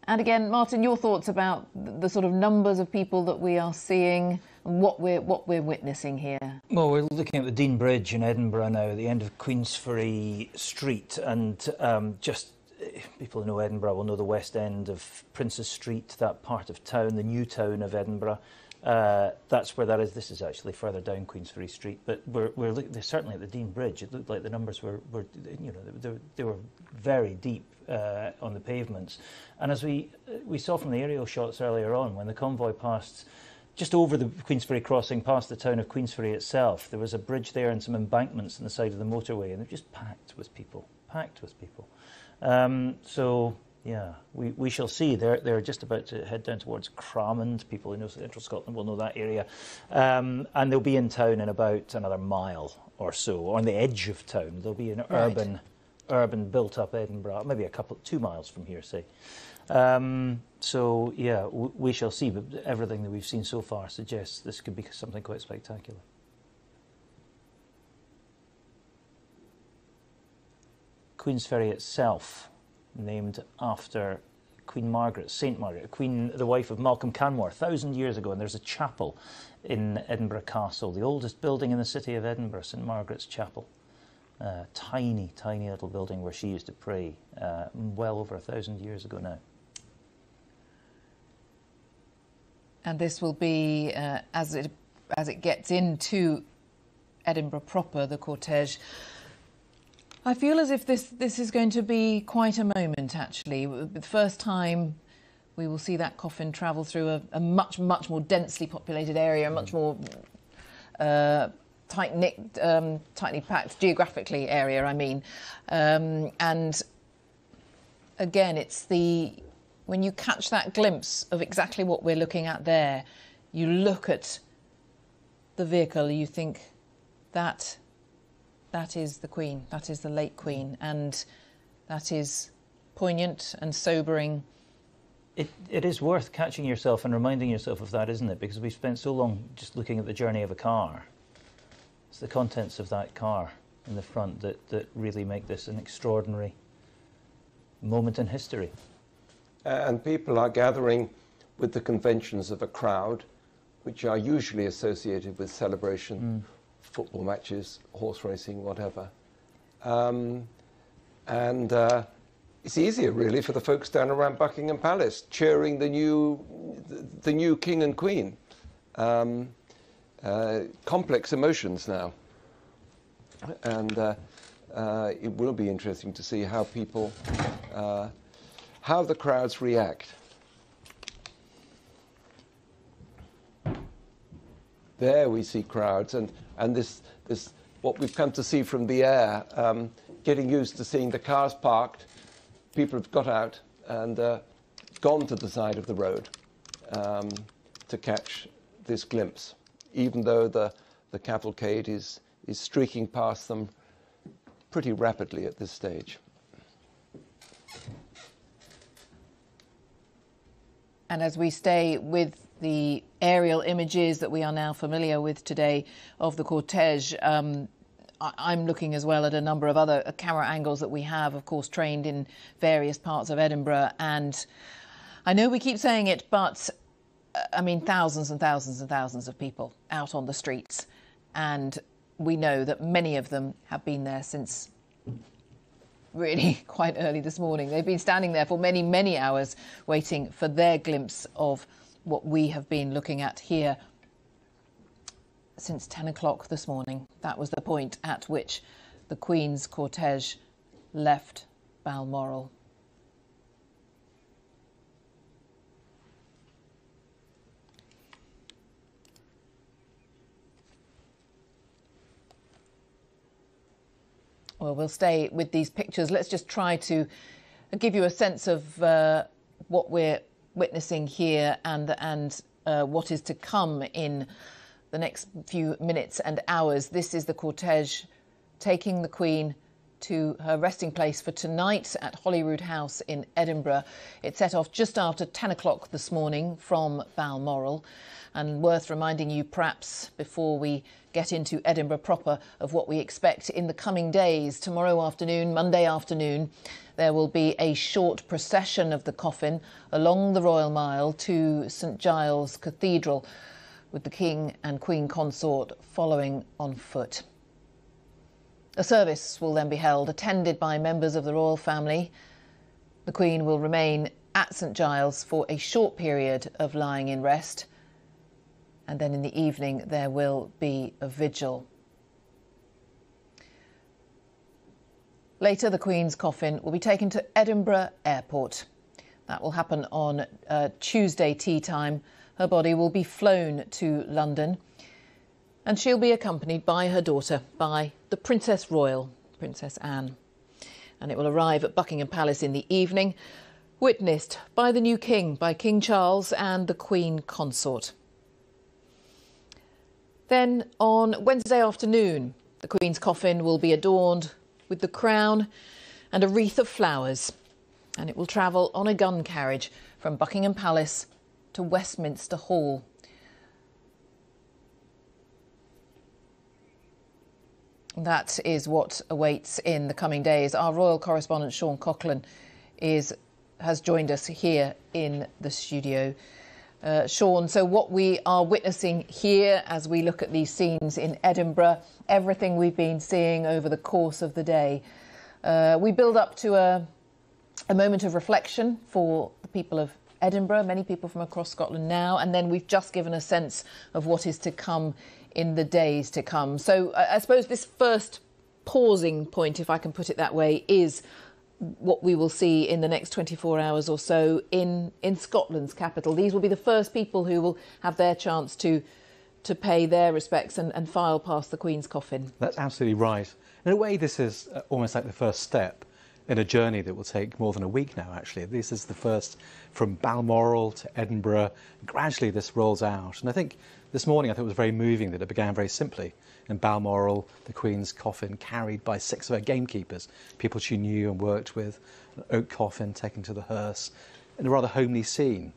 And again, Martin, your thoughts about the, sort of numbers of people that we are seeing and what we're what we're witnessing here. Well, we're looking at the Dean Bridge in Edinburgh now, the end of Queensferry Street, and um, just people who know Edinburgh will know the west end of Princes Street, that part of town, the new town of Edinburgh. Uh, that's where that is. This is actually further down Queensferry Street, but we're, we're look, they're certainly at the Dean Bridge. It looked like the numbers were, were you know, they, they were very deep uh, on the pavements. And as we we saw from the aerial shots earlier on, when the convoy passed just over the Queensferry crossing, past the town of Queensferry itself, there was a bridge there and some embankments on the side of the motorway, and was just packed with people, packed with people. Um, so yeah, we, we shall see. They're they're just about to head down towards Cramond. People who know Central Scotland will know that area, um, and they'll be in town in about another mile or so, on the edge of town. They'll be in Right. urban urban built-up Edinburgh, maybe a couple, two miles from here, say. Um, so yeah, w- we shall see. But everything that we've seen so far suggests this could be something quite spectacular. Queensferry itself, named after Queen Margaret, Saint Margaret, Queen, the wife of Malcolm Canmore, a thousand years ago, and there's a chapel in Edinburgh Castle, the oldest building in the city of Edinburgh, St Margaret's Chapel. Uh, tiny, tiny little building where she used to pray, uh, well over a thousand years ago now. And this will be uh, as it as it gets into Edinburgh proper, the cortege. I feel as if this this is going to be quite a moment. Actually, the first time we will see that coffin travel through a, a much much more densely populated area, a much more uh, tight knit, um, tightly packed geographically area. I mean, um, and again, it's the when you catch that glimpse of exactly what we're looking at there, you look at the vehicle, you think that that is the Queen, that is the late Queen, and that is poignant and sobering. It, it is worth catching yourself and reminding yourself of that, isn't it? Because we've spent so long just looking at the journey of a car. It's the contents of that car in the front that, that really make this an extraordinary moment in history. And people are gathering with the conventions of a crowd, which are usually associated with celebration, mm. Football matches, horse racing, whatever. Um, and uh, it's easier, really, for the folks down around Buckingham Palace cheering the new, the, new king and queen. Um, uh, complex emotions now. And uh, uh, it will be interesting to see how people, uh, how the crowds react. There we see crowds, and, and this, this, what we've come to see from the air, um, getting used to seeing the cars parked, people have got out and uh, gone to the side of the road um, to catch this glimpse even though the, the cavalcade is, is streaking past them pretty rapidly at this stage. And as we stay with the aerial images that we are now familiar with today of the cortege, um, I'm looking as well at a number of other camera angles that we have, of course, trained in various parts of Edinburgh. And I know we keep saying it, but I mean, thousands and thousands and thousands of people out on the streets. And we know that many of them have been there since really quite early this morning. They've been standing there for many, many hours waiting for their glimpse of what we have been looking at here since 10 o'clock this morning. That was the point at which the Queen's cortege left Balmoral. Well, we'll stay with these pictures. Let's just try to give you a sense of uh, what we're witnessing here and and uh, what is to come in the next few minutes and hours. This is the cortege taking the Queen to her resting place for tonight at Holyrood House in Edinburgh. It set off just after 10 o'clock this morning from Balmoral. And worth reminding you, perhaps, before we get into Edinburgh proper, of what we expect in the coming days. Tomorrow afternoon, Monday afternoon, there will be a short procession of the coffin along the Royal Mile to St Giles Cathedral, with the King and Queen Consort following on foot. A service will then be held, attended by members of the royal family. The Queen will remain at St Giles for a short period of lying in rest, and then in the evening there will be a vigil. Later, the Queen's coffin will be taken to Edinburgh Airport. That will happen on uh, Tuesday tea time. Her body will be flown to London and she'll be accompanied by her daughter, by the Princess Royal, Princess Anne. And it will arrive at Buckingham Palace in the evening, witnessed by the new King, by King Charles and the Queen Consort. Then on Wednesday afternoon, the Queen's coffin will be adorned with the crown and a wreath of flowers, and it will travel on a gun carriage from Buckingham Palace to Westminster Hall. That is what awaits in the coming days. Our royal correspondent Sean Coughlan is has joined us here in the studio. Uh, Sean, so what we are witnessing here as we look at these scenes in Edinburgh, everything we've been seeing over the course of the day, uh, we build up to a, a moment of reflection for the people of Edinburgh, many people from across Scotland now, and then we've just given a sense of what is to come in the days to come. So I suppose this first pausing point, if I can put it that way, is what we will see in the next 24 hours or so in, in Scotland's capital. These will be the first people who will have their chance to to pay their respects and, and file past the Queen's coffin. That's absolutely right. In a way, this is uh, almost like the first step in a journey that will take more than a week now, actually. This is the first from Balmoral to Edinburgh. Gradually, this rolls out. And I think this morning, I thought it was very moving that it began very simply. In Balmoral, the Queen's coffin carried by six of her gamekeepers, people she knew and worked with, an oak coffin taken to the hearse, in a rather homely scene.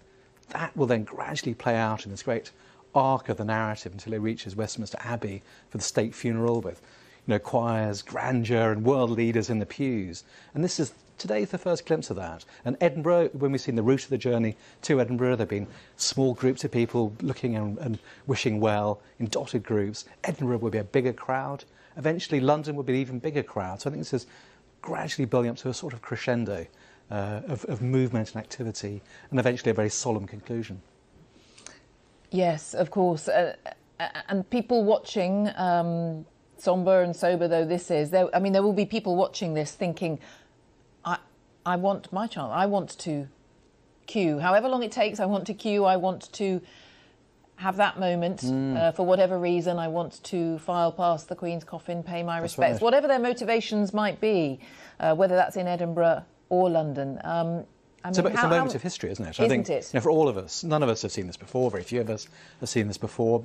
That will then gradually play out in this great arc of the narrative until it reaches Westminster Abbey for the state funeral with you know, choirs, grandeur, and world leaders in the pews. And this is today's the first glimpse of that. And Edinburgh, when we've seen the route of the journey to Edinburgh, there have been small groups of people looking and, and wishing well in dotted groups. Edinburgh will be a bigger crowd. Eventually, London will be an even bigger crowd. So I think this is gradually building up to a sort of crescendo uh, of, of movement and activity, and eventually a very solemn conclusion. Yes, of course. Uh, and people watching, um, somber and sober though this is, there, I mean, there will be people watching this thinking, I, want my child, I want to queue. However long it takes, I want to queue, I want to have that moment mm. uh, for whatever reason. I want to file past the Queen's coffin, pay my that's respects, right. whatever their motivations might be, uh, whether that's in Edinburgh or London. Um, I mean, it's, a, it's how, a, moment of history, isn't it? Isn't I think it? You know, for all of us, none of us have seen this before. Very few of us have seen this before.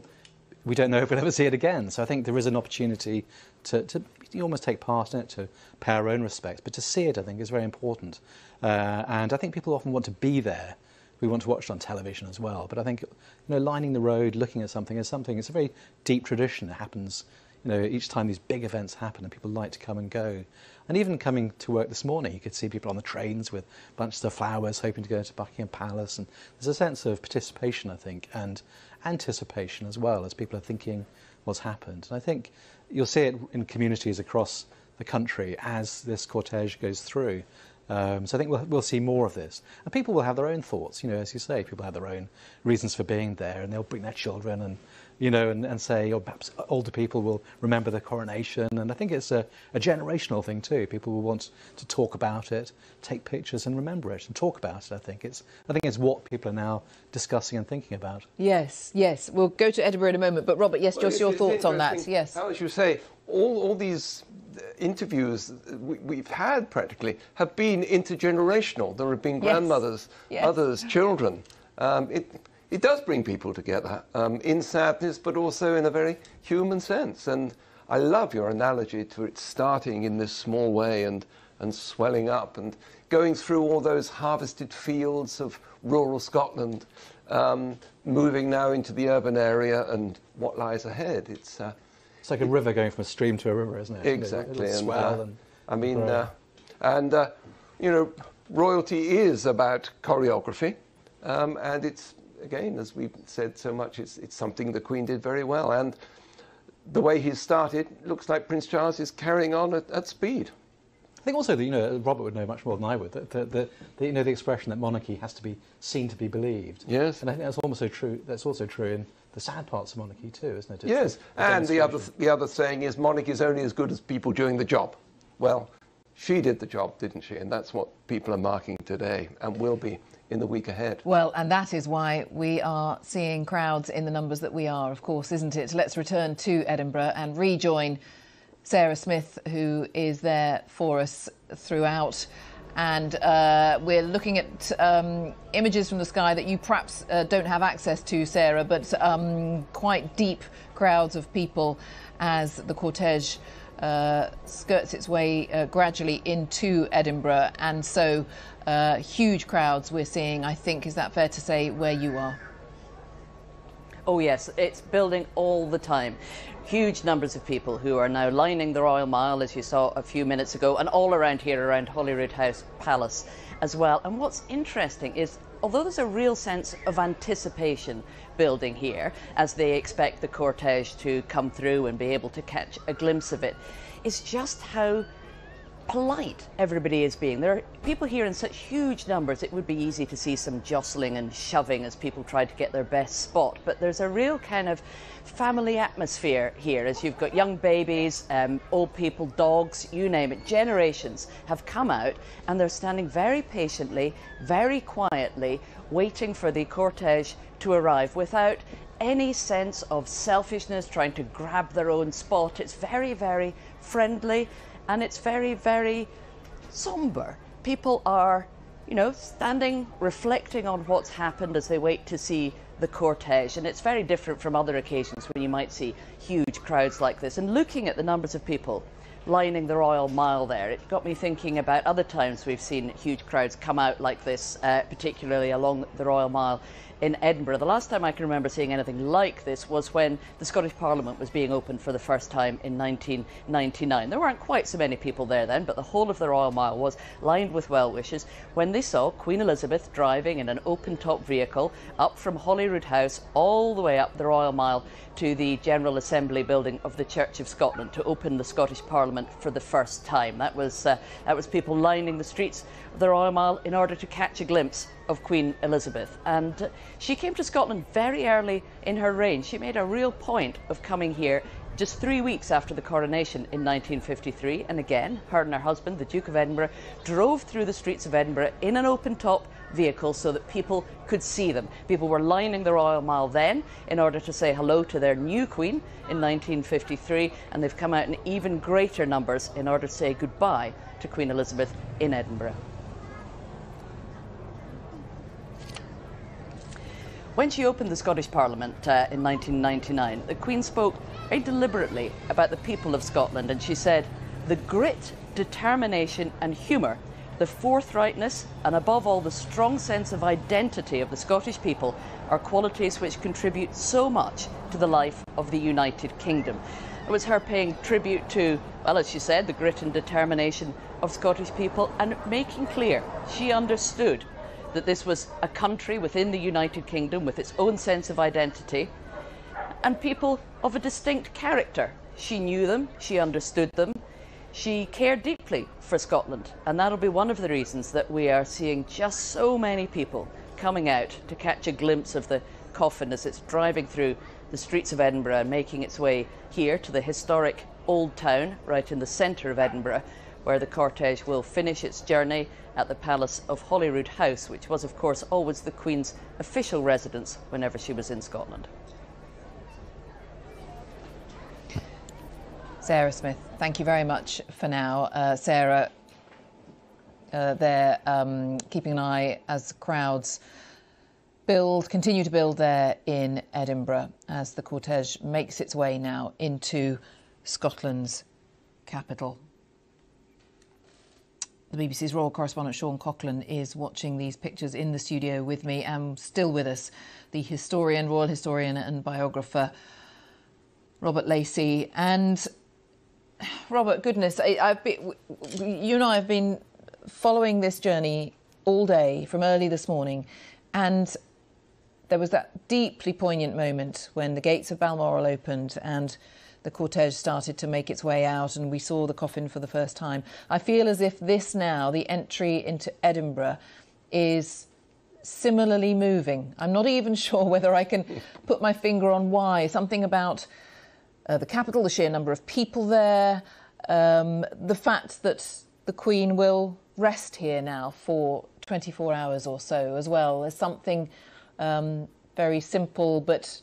We don't know if we'll ever see it again. So I think there is an opportunity to, to almost take part in it, to pay our own respects. But to see it, I think, is very important. Uh, and I think people often want to be there. We want to watch it on television as well. But I think, you know, lining the road, looking at something is something. It's a very deep tradition. It happens, you know, each time these big events happen, and people like to come and go. And even coming to work this morning, you could see people on the trains with bunches of flowers hoping to go to Buckingham Palace. And there's a sense of participation, I think, and anticipation as well as people are thinking what's happened. And I think you'll see it in communities across the country as this cortege goes through. Um, so I think we'll, we'll see more of this. And people will have their own thoughts, you know, as you say, people have their own reasons for being there and they'll bring their children and you know, and, and say, or perhaps older people will remember the coronation. And I think it's a, a generational thing too. People will want to talk about it, take pictures, and remember it, and talk about it. I think it's, I think it's what people are now discussing and thinking about. Yes, yes. We'll go to Edinburgh in a moment, but Robert, yes, well, just your thoughts on that. Yes. As you say, all, all these interviews we, have had practically have been intergenerational. There have been grandmothers, yes. Yes. others, children. Um, it, it does bring people together um, in sadness, but also in a very human sense. And I love your analogy to it starting in this small way and, and swelling up and going through all those harvested fields of rural Scotland, um, moving now into the urban area and what lies ahead. It's, uh, it's like a river going from a stream to a river, isn't it? Exactly. And, uh, and, I mean, uh, and uh, you know, royalty is about choreography, um, and it's again, as we've said so much, it's, it's something the Queen did very well. And the way he's started, looks like Prince Charles is carrying on at, at speed. I think also that you know Robert would know much more than I would. That the, the, the, you know the expression that monarchy has to be seen to be believed. Yes, and I think that's also true. That's also true in the sad parts of monarchy too, isn't it? It's yes, and the other the other saying is monarchy is only as good as people doing the job. Well, she did the job, didn't she? And that's what people are marking today, and will be in the week ahead. Well, and that is why we are seeing crowds in the numbers that we are, of course, isn't it? Let's return to Edinburgh and rejoin Sarah Smith, who is there for us throughout. And uh, we're looking at um, images from the sky that you perhaps uh, don't have access to, Sarah, but um, quite deep crowds of people as the cortege uh, skirts its way uh, gradually into Edinburgh. And so uh, huge crowds we're seeing, I think. Is that fair to say where you are? Oh, yes, it's building all the time. Huge numbers of people who are now lining the Royal Mile, as you saw a few minutes ago, and all around here, around Holyrood House Palace as well. And what's interesting is, although there's a real sense of anticipation building here, as they expect the cortege to come through and be able to catch a glimpse of it, is just how polite everybody is being. There are people here in such huge numbers, it would be easy to see some jostling and shoving as people try to get their best spot. But there's a real kind of family atmosphere here as you've got young babies, um, old people, dogs, you name it. Generations have come out and they're standing very patiently, very quietly, waiting for the cortege to arrive without any sense of selfishness, trying to grab their own spot. It's very, very friendly and it's very, very somber. People are, you know, standing, reflecting on what's happened as they wait to see the cortege. And it's very different from other occasions when you might see huge crowds like this. And looking at the numbers of people lining the Royal Mile there, it got me thinking about other times we've seen huge crowds come out like this, uh, particularly along the Royal Mile in Edinburgh. The last time I can remember seeing anything like this was when the Scottish Parliament was being opened for the first time in 1999. There weren't quite so many people there then, but the whole of the Royal Mile was lined with well wishes when they saw Queen Elizabeth driving in an open top vehicle up from Holyrood House all the way up the Royal Mile to the General Assembly building of the Church of Scotland to open the Scottish Parliament for the first time. That was, uh, that was people lining the streets of the Royal Mile in order to catch a glimpse of Queen Elizabeth. And uh, she came to Scotland very early in her reign. She made a real point of coming here just three weeks after the coronation in 1953. And again, her and her husband, the Duke of Edinburgh, drove through the streets of Edinburgh in an open top vehicle so that people could see them. People were lining the Royal Mile then in order to say hello to their new Queen in 1953, and they've come out in even greater numbers in order to say goodbye to Queen Elizabeth in Edinburgh. When she opened the Scottish Parliament uh, in 1999, the Queen spoke very deliberately about the people of Scotland and she said, the grit, determination and humour, the forthrightness and above all the strong sense of identity of the Scottish people are qualities which contribute so much to the life of the United Kingdom. It was her paying tribute to, well, as she said, the grit and determination of Scottish people and making clear she understood that this was a country within the United Kingdom with its own sense of identity and people of a distinct character. She knew them, she understood them, she cared deeply for Scotland, and that'll be one of the reasons that we are seeing just so many people coming out to catch a glimpse of the coffin as it's driving through the streets of Edinburgh and making its way here to the historic Old Town, right in the centre of Edinburgh, where the cortege will finish its journey at the Palace of Holyrood House, which was, of course, always the Queen's official residence whenever she was in Scotland. Sarah Smith, thank you very much for now. Uh, Sarah, uh, there um, keeping an eye as crowds build, continue to build there in Edinburgh as the cortege makes its way now into Scotland's capital. The BBC's royal correspondent Sean Coughlan is watching these pictures in the studio with me and still with us, the historian, royal historian and biographer Robert Lacey. And Robert, goodness, I, been, you and I have been following this journey all day from early this morning, and there was that deeply poignant moment when the gates of Balmoral opened and the cortege started to make its way out and we saw the coffin for the first time. I feel as if this now, the entry into Edinburgh, is similarly moving. I'm not even sure whether I can put my finger on why. Something about uh, the capital, the sheer number of people there, um, the fact that the Queen will rest here now for 24 hours or so as well. There's something um, very simple but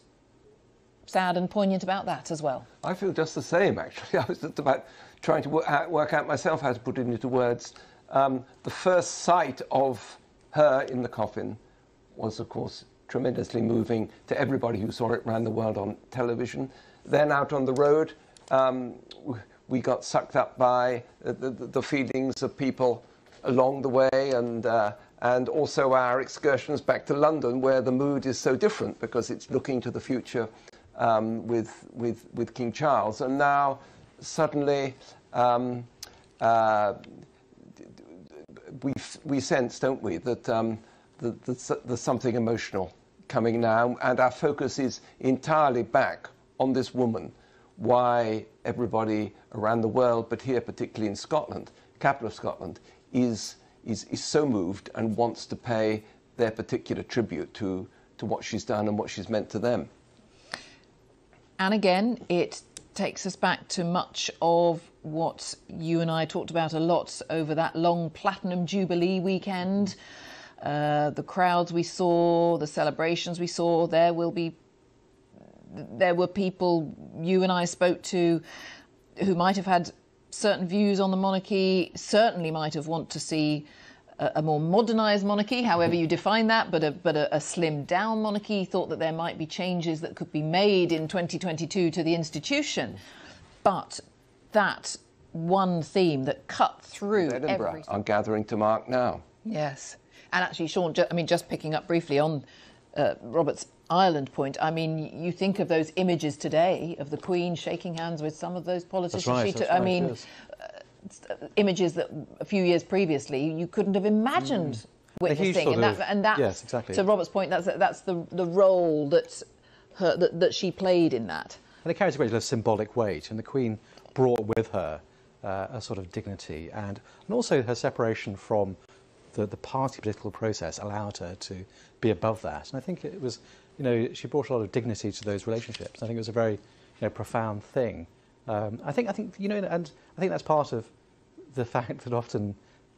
sad and poignant about that as well. I feel just the same, actually. I was just about trying to work out, myself how to put it into words. Um, the first sight of her in the coffin was, of course, tremendously moving to everybody who saw it around the world on television. Then out on the road, um, we got sucked up by the, the, the, feelings of people along the way and, uh, and also our excursions back to London, where the mood is so different because it's looking to the future um, with, with, with King Charles. And now suddenly um, uh, we, we sense, don't we, that, um, that, that there's something emotional coming now, and our focus is entirely back on this woman. Why everybody around the world, but here particularly in Scotland, capital of Scotland, is, is, is so moved and wants to pay their particular tribute to, to what she's done and what she's meant to them. And again, it takes us back to much of what you and I talked about a lot over that long Platinum Jubilee weekend. Uh, the crowds we saw, the celebrations we saw, there will be, there were people you and I spoke to who might have had certain views on the monarchy, certainly might have want to see a, a more modernised monarchy, however you define that, but a but a, a slimmed down monarchy. Thought that there might be changes that could be made in 2022 to the institution, but that one theme that cut through Edinburgh every are gathering to mark now. Yes, and actually, Sean, ju- I mean, just picking up briefly on uh, Robert's Ireland point. I mean, you think of those images today of the Queen shaking hands with some of those politicians. right, she that's took- I right, mean, yes. Images that a few years previously you couldn't have imagined Mm. Witnessing, and of- that, and that's yes, exactly. to Robert's point. That's that's the the role that her that, that she played in that. And it carries a great deal of symbolic weight, and the Queen brought with her uh, a sort of dignity, and, and also her separation from the, the party political process allowed her to be above that. And I think it was, you know, she brought a lot of dignity to those relationships. I think it was a very, you know, profound thing. Um, I think, I think, you know, and I think that's part of the fact that often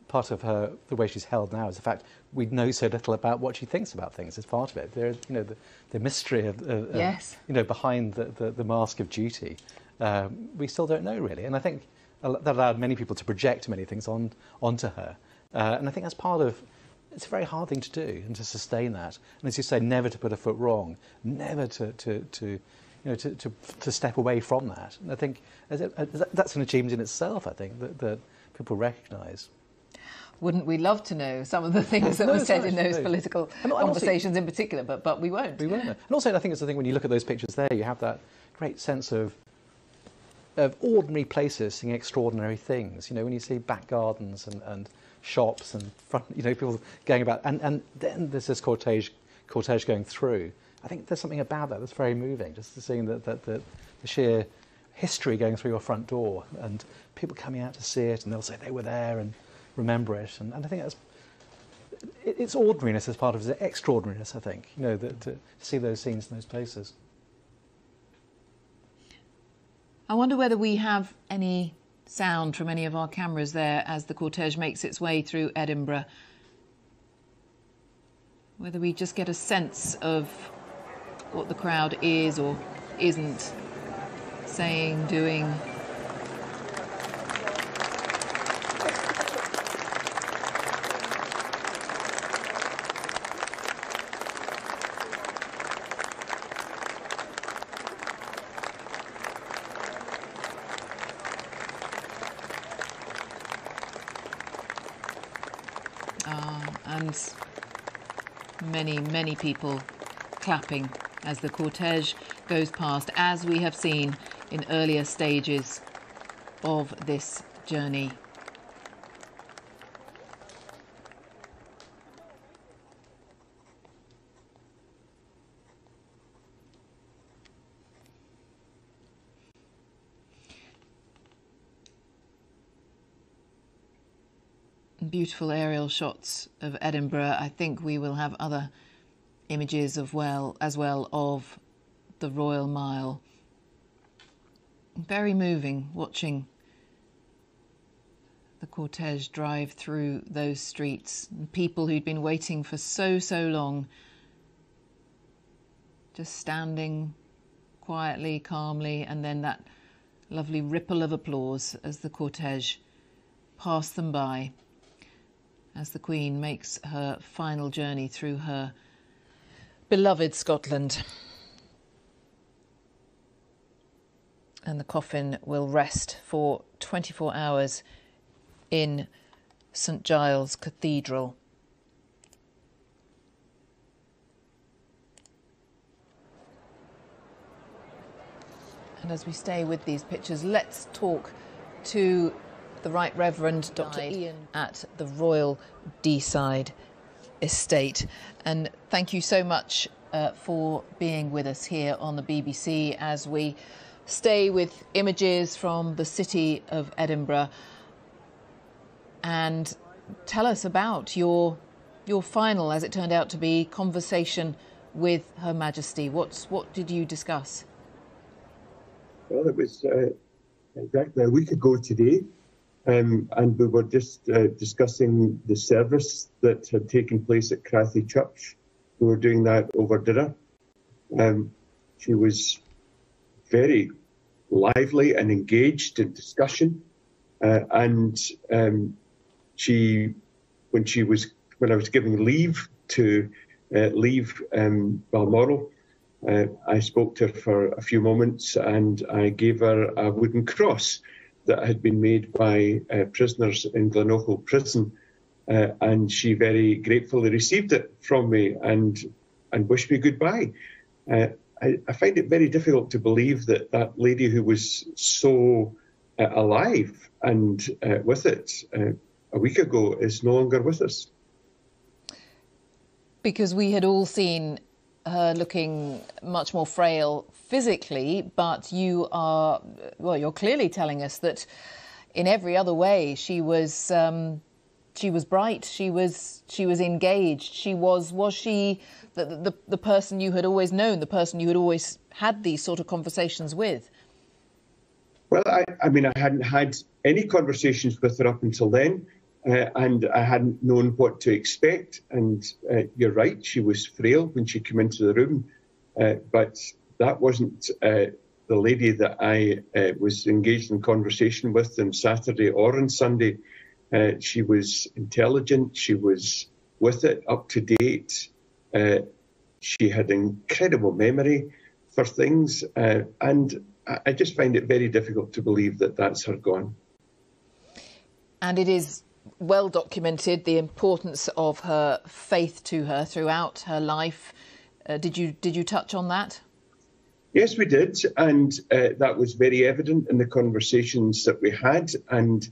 part of her the way she's held now is the fact we know so little about what she thinks about things. It's part of it. There, you know, the, the mystery of, of of, Yes. you know, behind the, the, the mask of duty. Um, we still don't know really, and I think that allowed many people to project many things on onto her. Uh, and I think that's part of. It's a very hard thing to do and to sustain that. And as you say, never to put a foot wrong, never to to, to you know to, to, to step away from that. And I think as it, as that- that's an achievement in itself. I think that, that people recognise. Wouldn't we love to know some of the things that No, were said in those no. political and also- conversations in particular? But but we won't. We won't. And also, I think it's the thing when you look at those pictures there, you have that great sense of of ordinary places seeing extraordinary things. You know, when you see back gardens and, and shops and front, you know, people going about, and, and then there's this cortege cortege going through. I think there's something about that that's very moving, just seeing that, that, that the sheer history going through your front door and people coming out to see it and they'll say they were there and remember it. And, and I think that's it- it's ordinariness as part of its extraordinariness, I think, you know, that, to see those scenes in those places. I wonder whether we have any sound from any of our cameras there as the cortege makes its way through Edinburgh. Whether we just get a sense of what the crowd is or isn't saying, doing. Uh, and many, many people clapping as the cortege goes past, as we have seen in earlier stages of this journey. Beautiful aerial shots of Edinburgh. I think we will have other images of well as well of the Royal Mile. Very moving watching the cortege drive through those streets. People who'd been waiting for so so long just standing quietly, calmly, and then that lovely ripple of applause as the cortege passed them by as the Queen makes her final journey through her beloved Scotland. And the coffin will rest for 24 hours in St Giles Cathedral. And as we stay with these pictures, let's talk to the Right Reverend Dr. Ian at the Royal Deeside Estate. And thank you so much uh, for being with us here on the BBC as we stay with images from the city of Edinburgh. And tell us about your your final, as it turned out to be, conversation with Her Majesty. What's what did you discuss? Well, it was uh, exactly a week ago today, um, and we were just uh, discussing the service that had taken place at Crathie Church. We were doing that over dinner. Um, she was very lively and engaged in discussion. Uh, and um, she, when she was, when I was giving leave to uh, leave um, Balmoral, uh, I spoke to her for a few moments and I gave her a wooden cross that had been made by uh, prisoners in Glenochil prison. Uh, and she very gratefully received it from me and and wished me goodbye. Uh, I, I, find it very difficult to believe that that lady who was so uh, alive and uh, with it uh, a week ago is no longer with us. Because we had all seen her looking much more frail physically, but you are, well, you're clearly telling us that in every other way she was. Um, she was bright. She was she was engaged. She was was she the, the the person you had always known, the person you had always had these sort of conversations with. Well, I, I mean, I hadn't had any conversations with her up until then, uh, and I hadn't known what to expect. And uh, you're right, she was frail when she came into the room, uh, but that wasn't uh, the lady that I uh, was engaged in conversation with on Saturday or on Sunday. Uh, she was intelligent, she was with it, up to date. she had incredible memory for things, and I just find it very difficult to believe that that's her gone. And it is well documented the importance of her faith to her throughout her life. Uh, did you did you touch on that? Yes, we did, and uh, that was very evident in the conversations that we had. And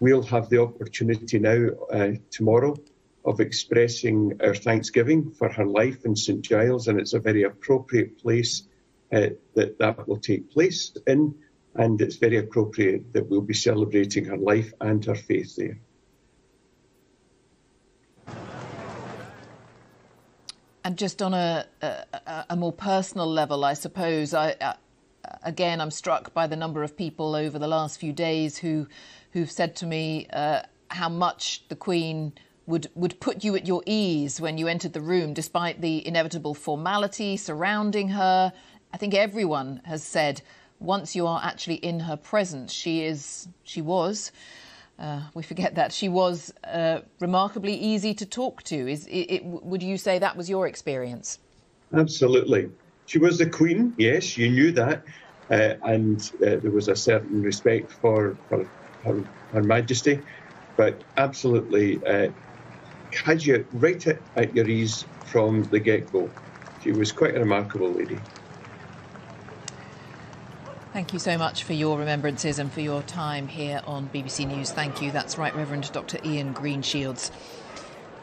we'll have the opportunity now uh, tomorrow of expressing our thanksgiving for her life in St Giles, and it's a very appropriate place uh, that that will take place in. And it's very appropriate that we'll be celebrating her life and her faith there. And just on a, a, a more personal level, I suppose, I, I, again, I'm struck by the number of people over the last few days who, who've said to me uh, how much the Queen would, would put you at your ease when you entered the room, despite the inevitable formality surrounding her. I think everyone has said once you are actually in her presence, she is, she was uh, we forget that she was uh, remarkably easy to talk to. Is it, it, would you say that was your experience? Absolutely. She was the queen. Yes, you knew that, uh, and uh, there was a certain respect for, for her, her, Majesty. But absolutely, uh, had you right at, at your ease from the get-go. She was quite a remarkable lady. Thank you so much for your remembrances and for your time here on BBC News. Thank you. That's Right Reverend Dr. Ian Greenshields,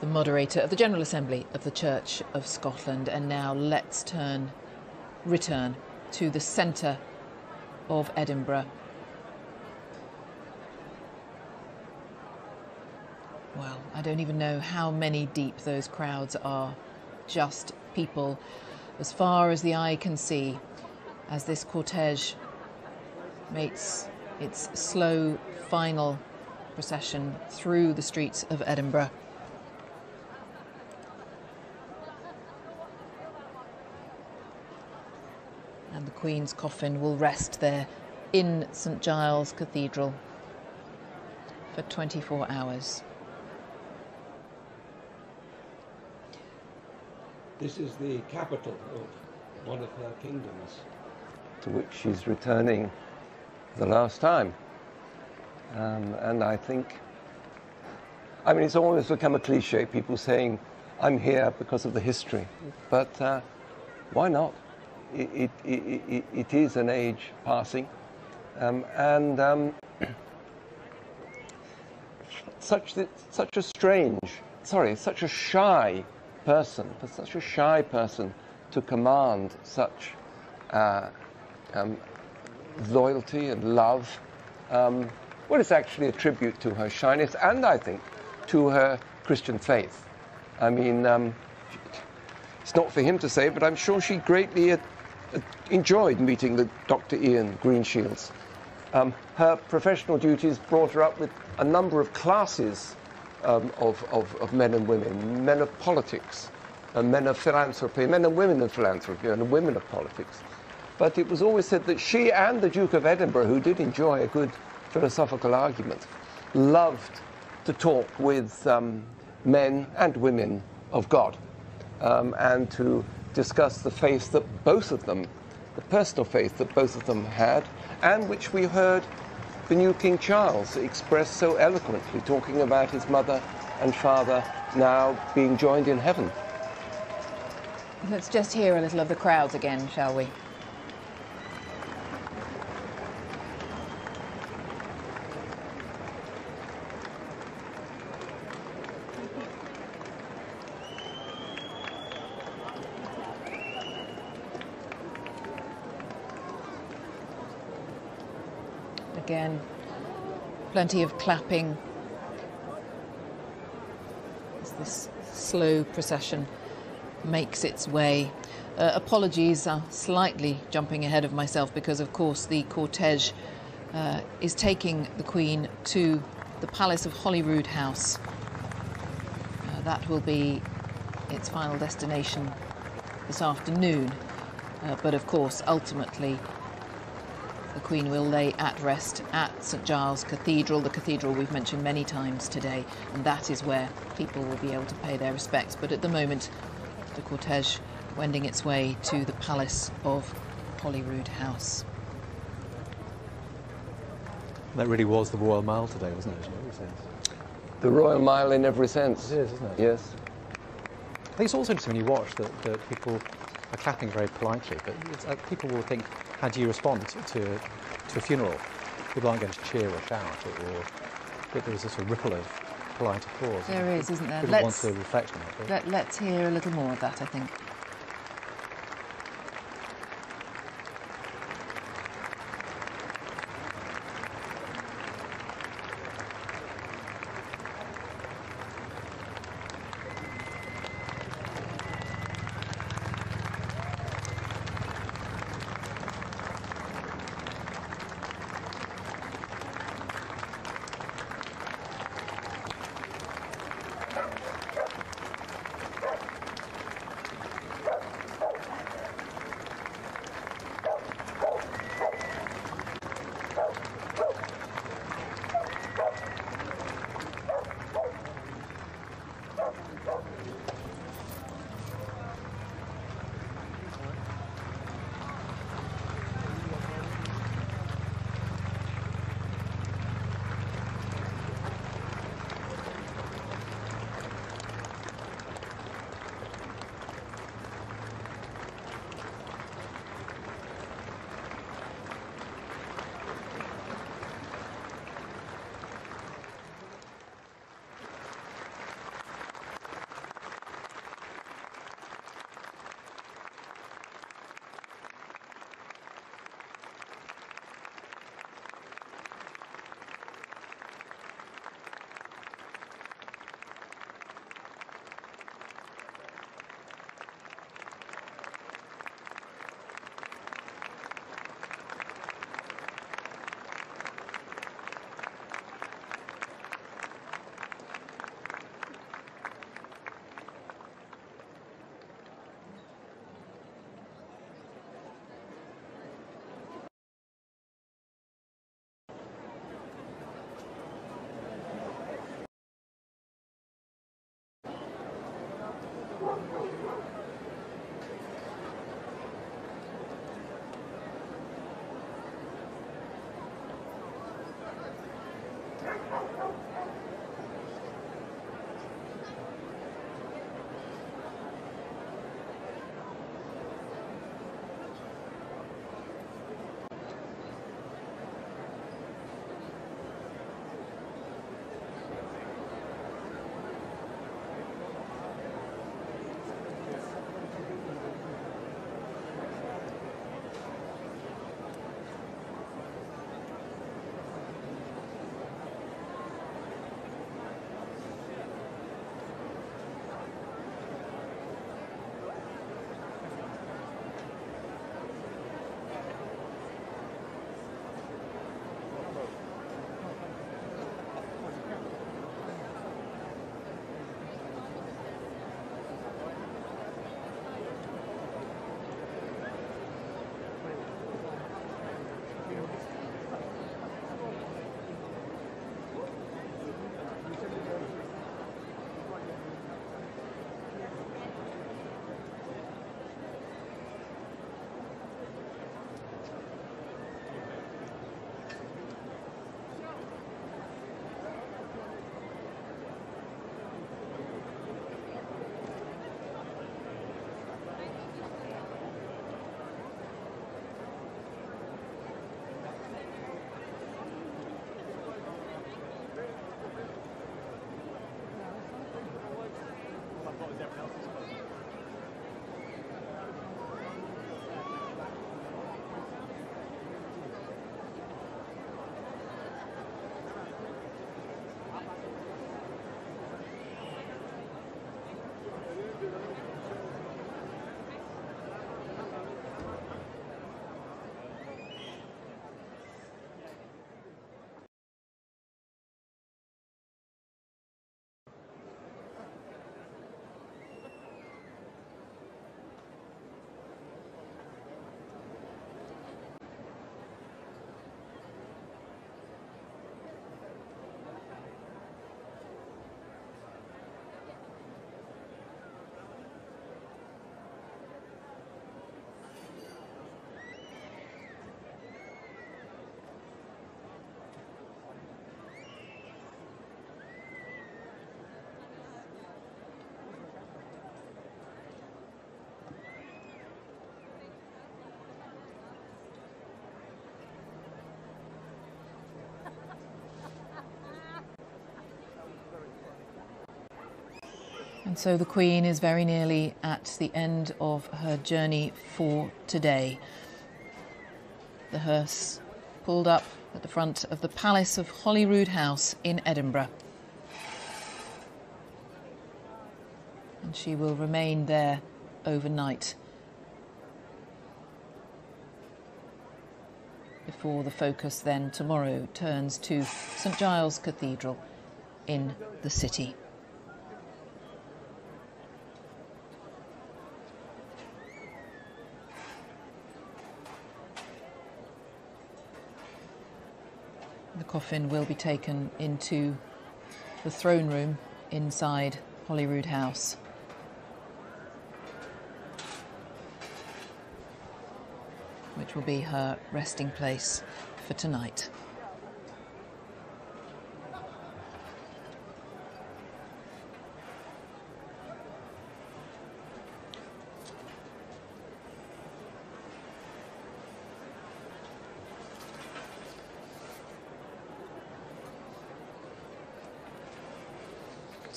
the moderator of the General Assembly of the Church of Scotland. And now let's turn, return to the centre of Edinburgh. Well, I don't even know how many deep those crowds are. Just people as far as the eye can see as this cortege makes its slow final procession through the streets of Edinburgh. And the Queen's coffin will rest there in St Giles Cathedral for 24 hours. This is the capital of one of her kingdoms, to which she's returning the last time. Um, and I think, I mean, it's almost become a cliche, people saying, I'm here because of the history. But uh, why not? It, it, it, it is an age passing. Um, and um, such, such a strange, sorry, such a shy person, for such a shy person to command such uh, um, loyalty and love. Um, well, it's actually a tribute to her shyness and I think to her Christian faith. I mean, um, it's not for him to say, but I'm sure she greatly uh, uh, enjoyed meeting the Dr. Ian Greenshields. Um, her professional duties brought her up with a number of classes um, of, of, of, men and women, men of politics, uh, men of philanthropy, men and women of philanthropy, and women of politics. But it was always said that she and the Duke of Edinburgh, who did enjoy a good philosophical argument, loved to talk with um, men and women of God um, and to discuss the faith that both of them, the personal faith that both of them had, and which we heard the new King Charles express so eloquently, talking about his mother and father now being joined in heaven. Let's just hear a little of the crowds again, shall we? Again, plenty of clapping as this slow procession makes its way. Uh, apologies, uh, slightly jumping ahead of myself because, of course, the cortege uh, is taking the Queen to the Palace of Holyrood House. Uh, that will be its final destination this afternoon. Uh, but, of course, ultimately, the Queen will lay at rest at St Giles Cathedral, the cathedral we've mentioned many times today, and that is where people will be able to pay their respects. But at the moment, the cortege wending its way to the Palace of Holyrood House. That really was the Royal Mile today, wasn't it? The Royal Mile in every sense. It is, isn't it? Yes. I think it's also interesting when you watch that, that people are clapping very politely, but it's, uh, people will think, how do you respond to, to a funeral? People aren't going to cheer or shout, or, but there's a sort of ripple of polite applause. There is, isn't there? People Let's- to reflect on it. Let, let's hear a little more of that, I think. And so the Queen is very nearly at the end of her journey for today. The hearse pulled up at the front of the Palace of Holyrood House in Edinburgh. And she will remain there overnight before the focus then tomorrow turns to St Giles Cathedral in the city. Coffin will be taken into the throne room inside Holyrood House. Which will be her resting place for tonight.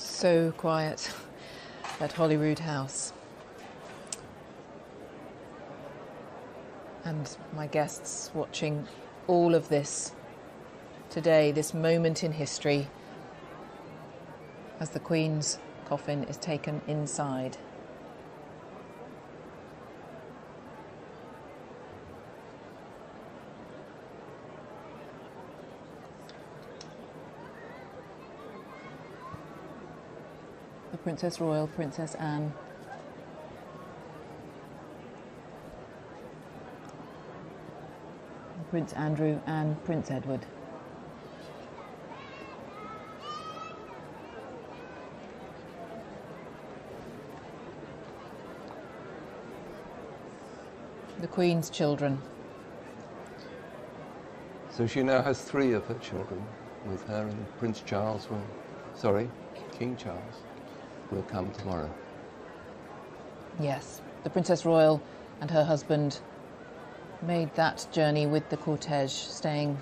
So quiet at Holyrood House. And my guests watching all of this today, this moment in history, as the Queen's coffin is taken inside. Princess Royal, Princess Anne. Prince Andrew and Prince Edward. The Queen's children. So she now has three of her children with her, and Prince Charles will, sorry, King Charles will come tomorrow. Yes, the Princess Royal and her husband made that journey with the cortege, staying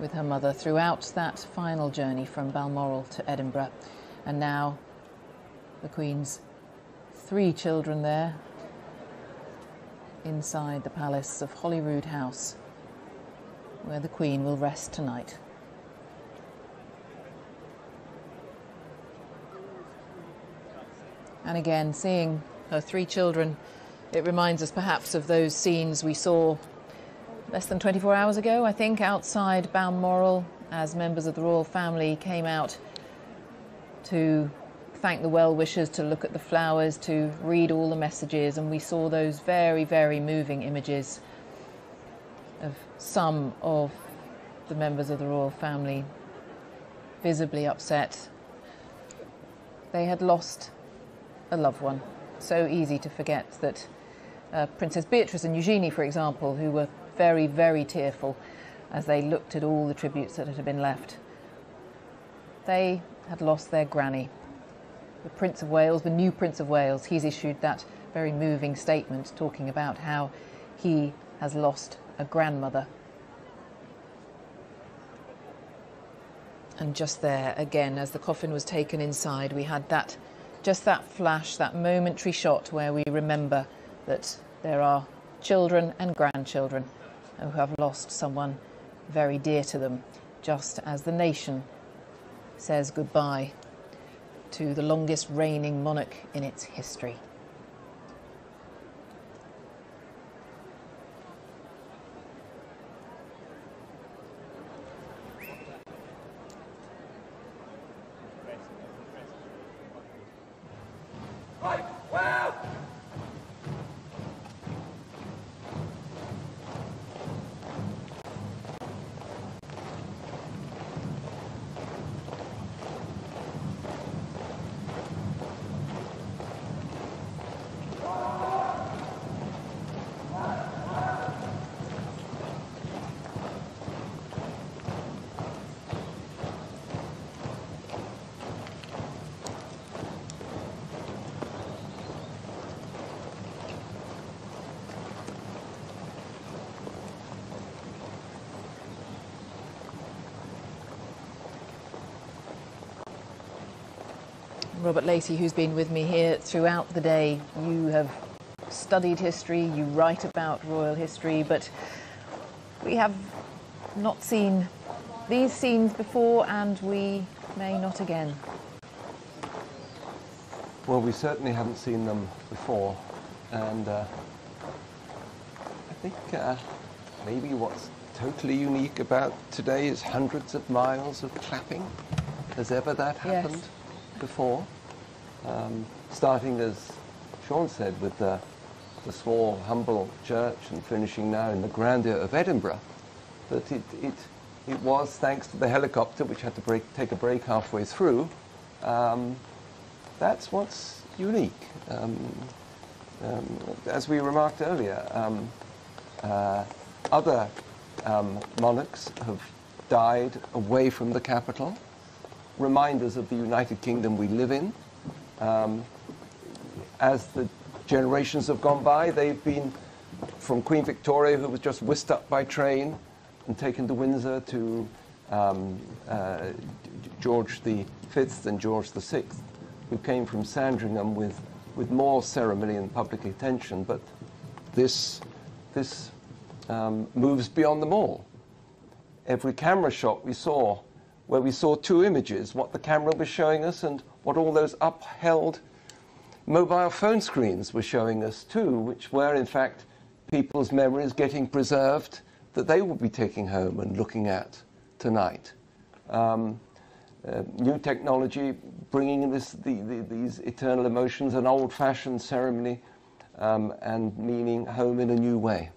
with her mother throughout that final journey from Balmoral to Edinburgh. And now the Queen's three children there inside the palace of Holyrood House, where the Queen will rest tonight. And again, seeing her three children, it reminds us perhaps of those scenes we saw less than 24 hours ago, I think, outside Balmoral as members of the royal family came out to thank the well wishers, to look at the flowers, to read all the messages, and we saw those very, very moving images of some of the members of the royal family visibly upset. They had lost a loved one. So easy to forget that uh, Princess Beatrice and Eugenie, for example, who were very, very tearful as they looked at all the tributes that had been left. They had lost their granny. The Prince of Wales, the new Prince of Wales, he's issued that very moving statement talking about how he has lost a grandmother. And just there, again, as the coffin was taken inside, we had that, just that flash, that momentary shot where we remember that there are children and grandchildren who have lost someone very dear to them, just as the nation says goodbye to the longest reigning monarch in its history. Robert Lacey, who's been with me here throughout the day. You have studied history, you write about royal history, but we have not seen these scenes before and we may not again. Well, we certainly haven't seen them before, and uh, I think uh, maybe what's totally unique about today is hundreds of miles of clapping. Has ever that Yes. happened before? Um, starting, as Sean said, with the, the small, humble church and finishing now in the grandeur of Edinburgh. That it, it, it was thanks to the helicopter, which had to break, take a break halfway through. Um, that's what's unique. Um, um, as we remarked earlier, um, uh, other um, monarchs have died away from the capital, reminders of the United Kingdom we live in. Um, as the generations have gone by, they've been from Queen Victoria, who was just whisked up by train and taken to Windsor, to um, uh, George V and George VI, who came from Sandringham with, with more ceremony and public attention. But this, this um, moves beyond them all. Every camera shot we saw, where we saw two images, what the camera was showing us and what all those upheld mobile phone screens were showing us too, which were in fact people's memories getting preserved that they will be taking home and looking at tonight. Um, uh, new technology bringing this, the, the, these eternal emotions, an old-fashioned ceremony um, and meaning home in a new way.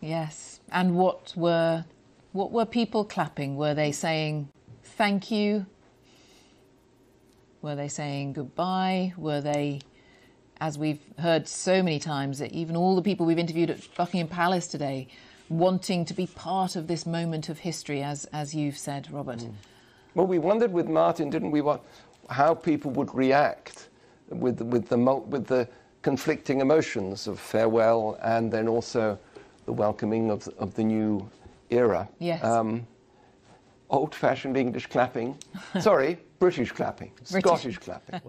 Yes. And what were what were people clapping? Were they saying thank you? Were they saying goodbye? Were they as we've heard so many times that even all the people we've interviewed at Buckingham Palace today wanting to be part of this moment of history as as you've said, Robert. Well, we wondered with Martin, didn't we, what, how people would react with, with, the, with the conflicting emotions of farewell and then also the welcoming of, of the new era. Yes. Um, old fashioned English clapping. Sorry, British clapping, British. Scottish clapping.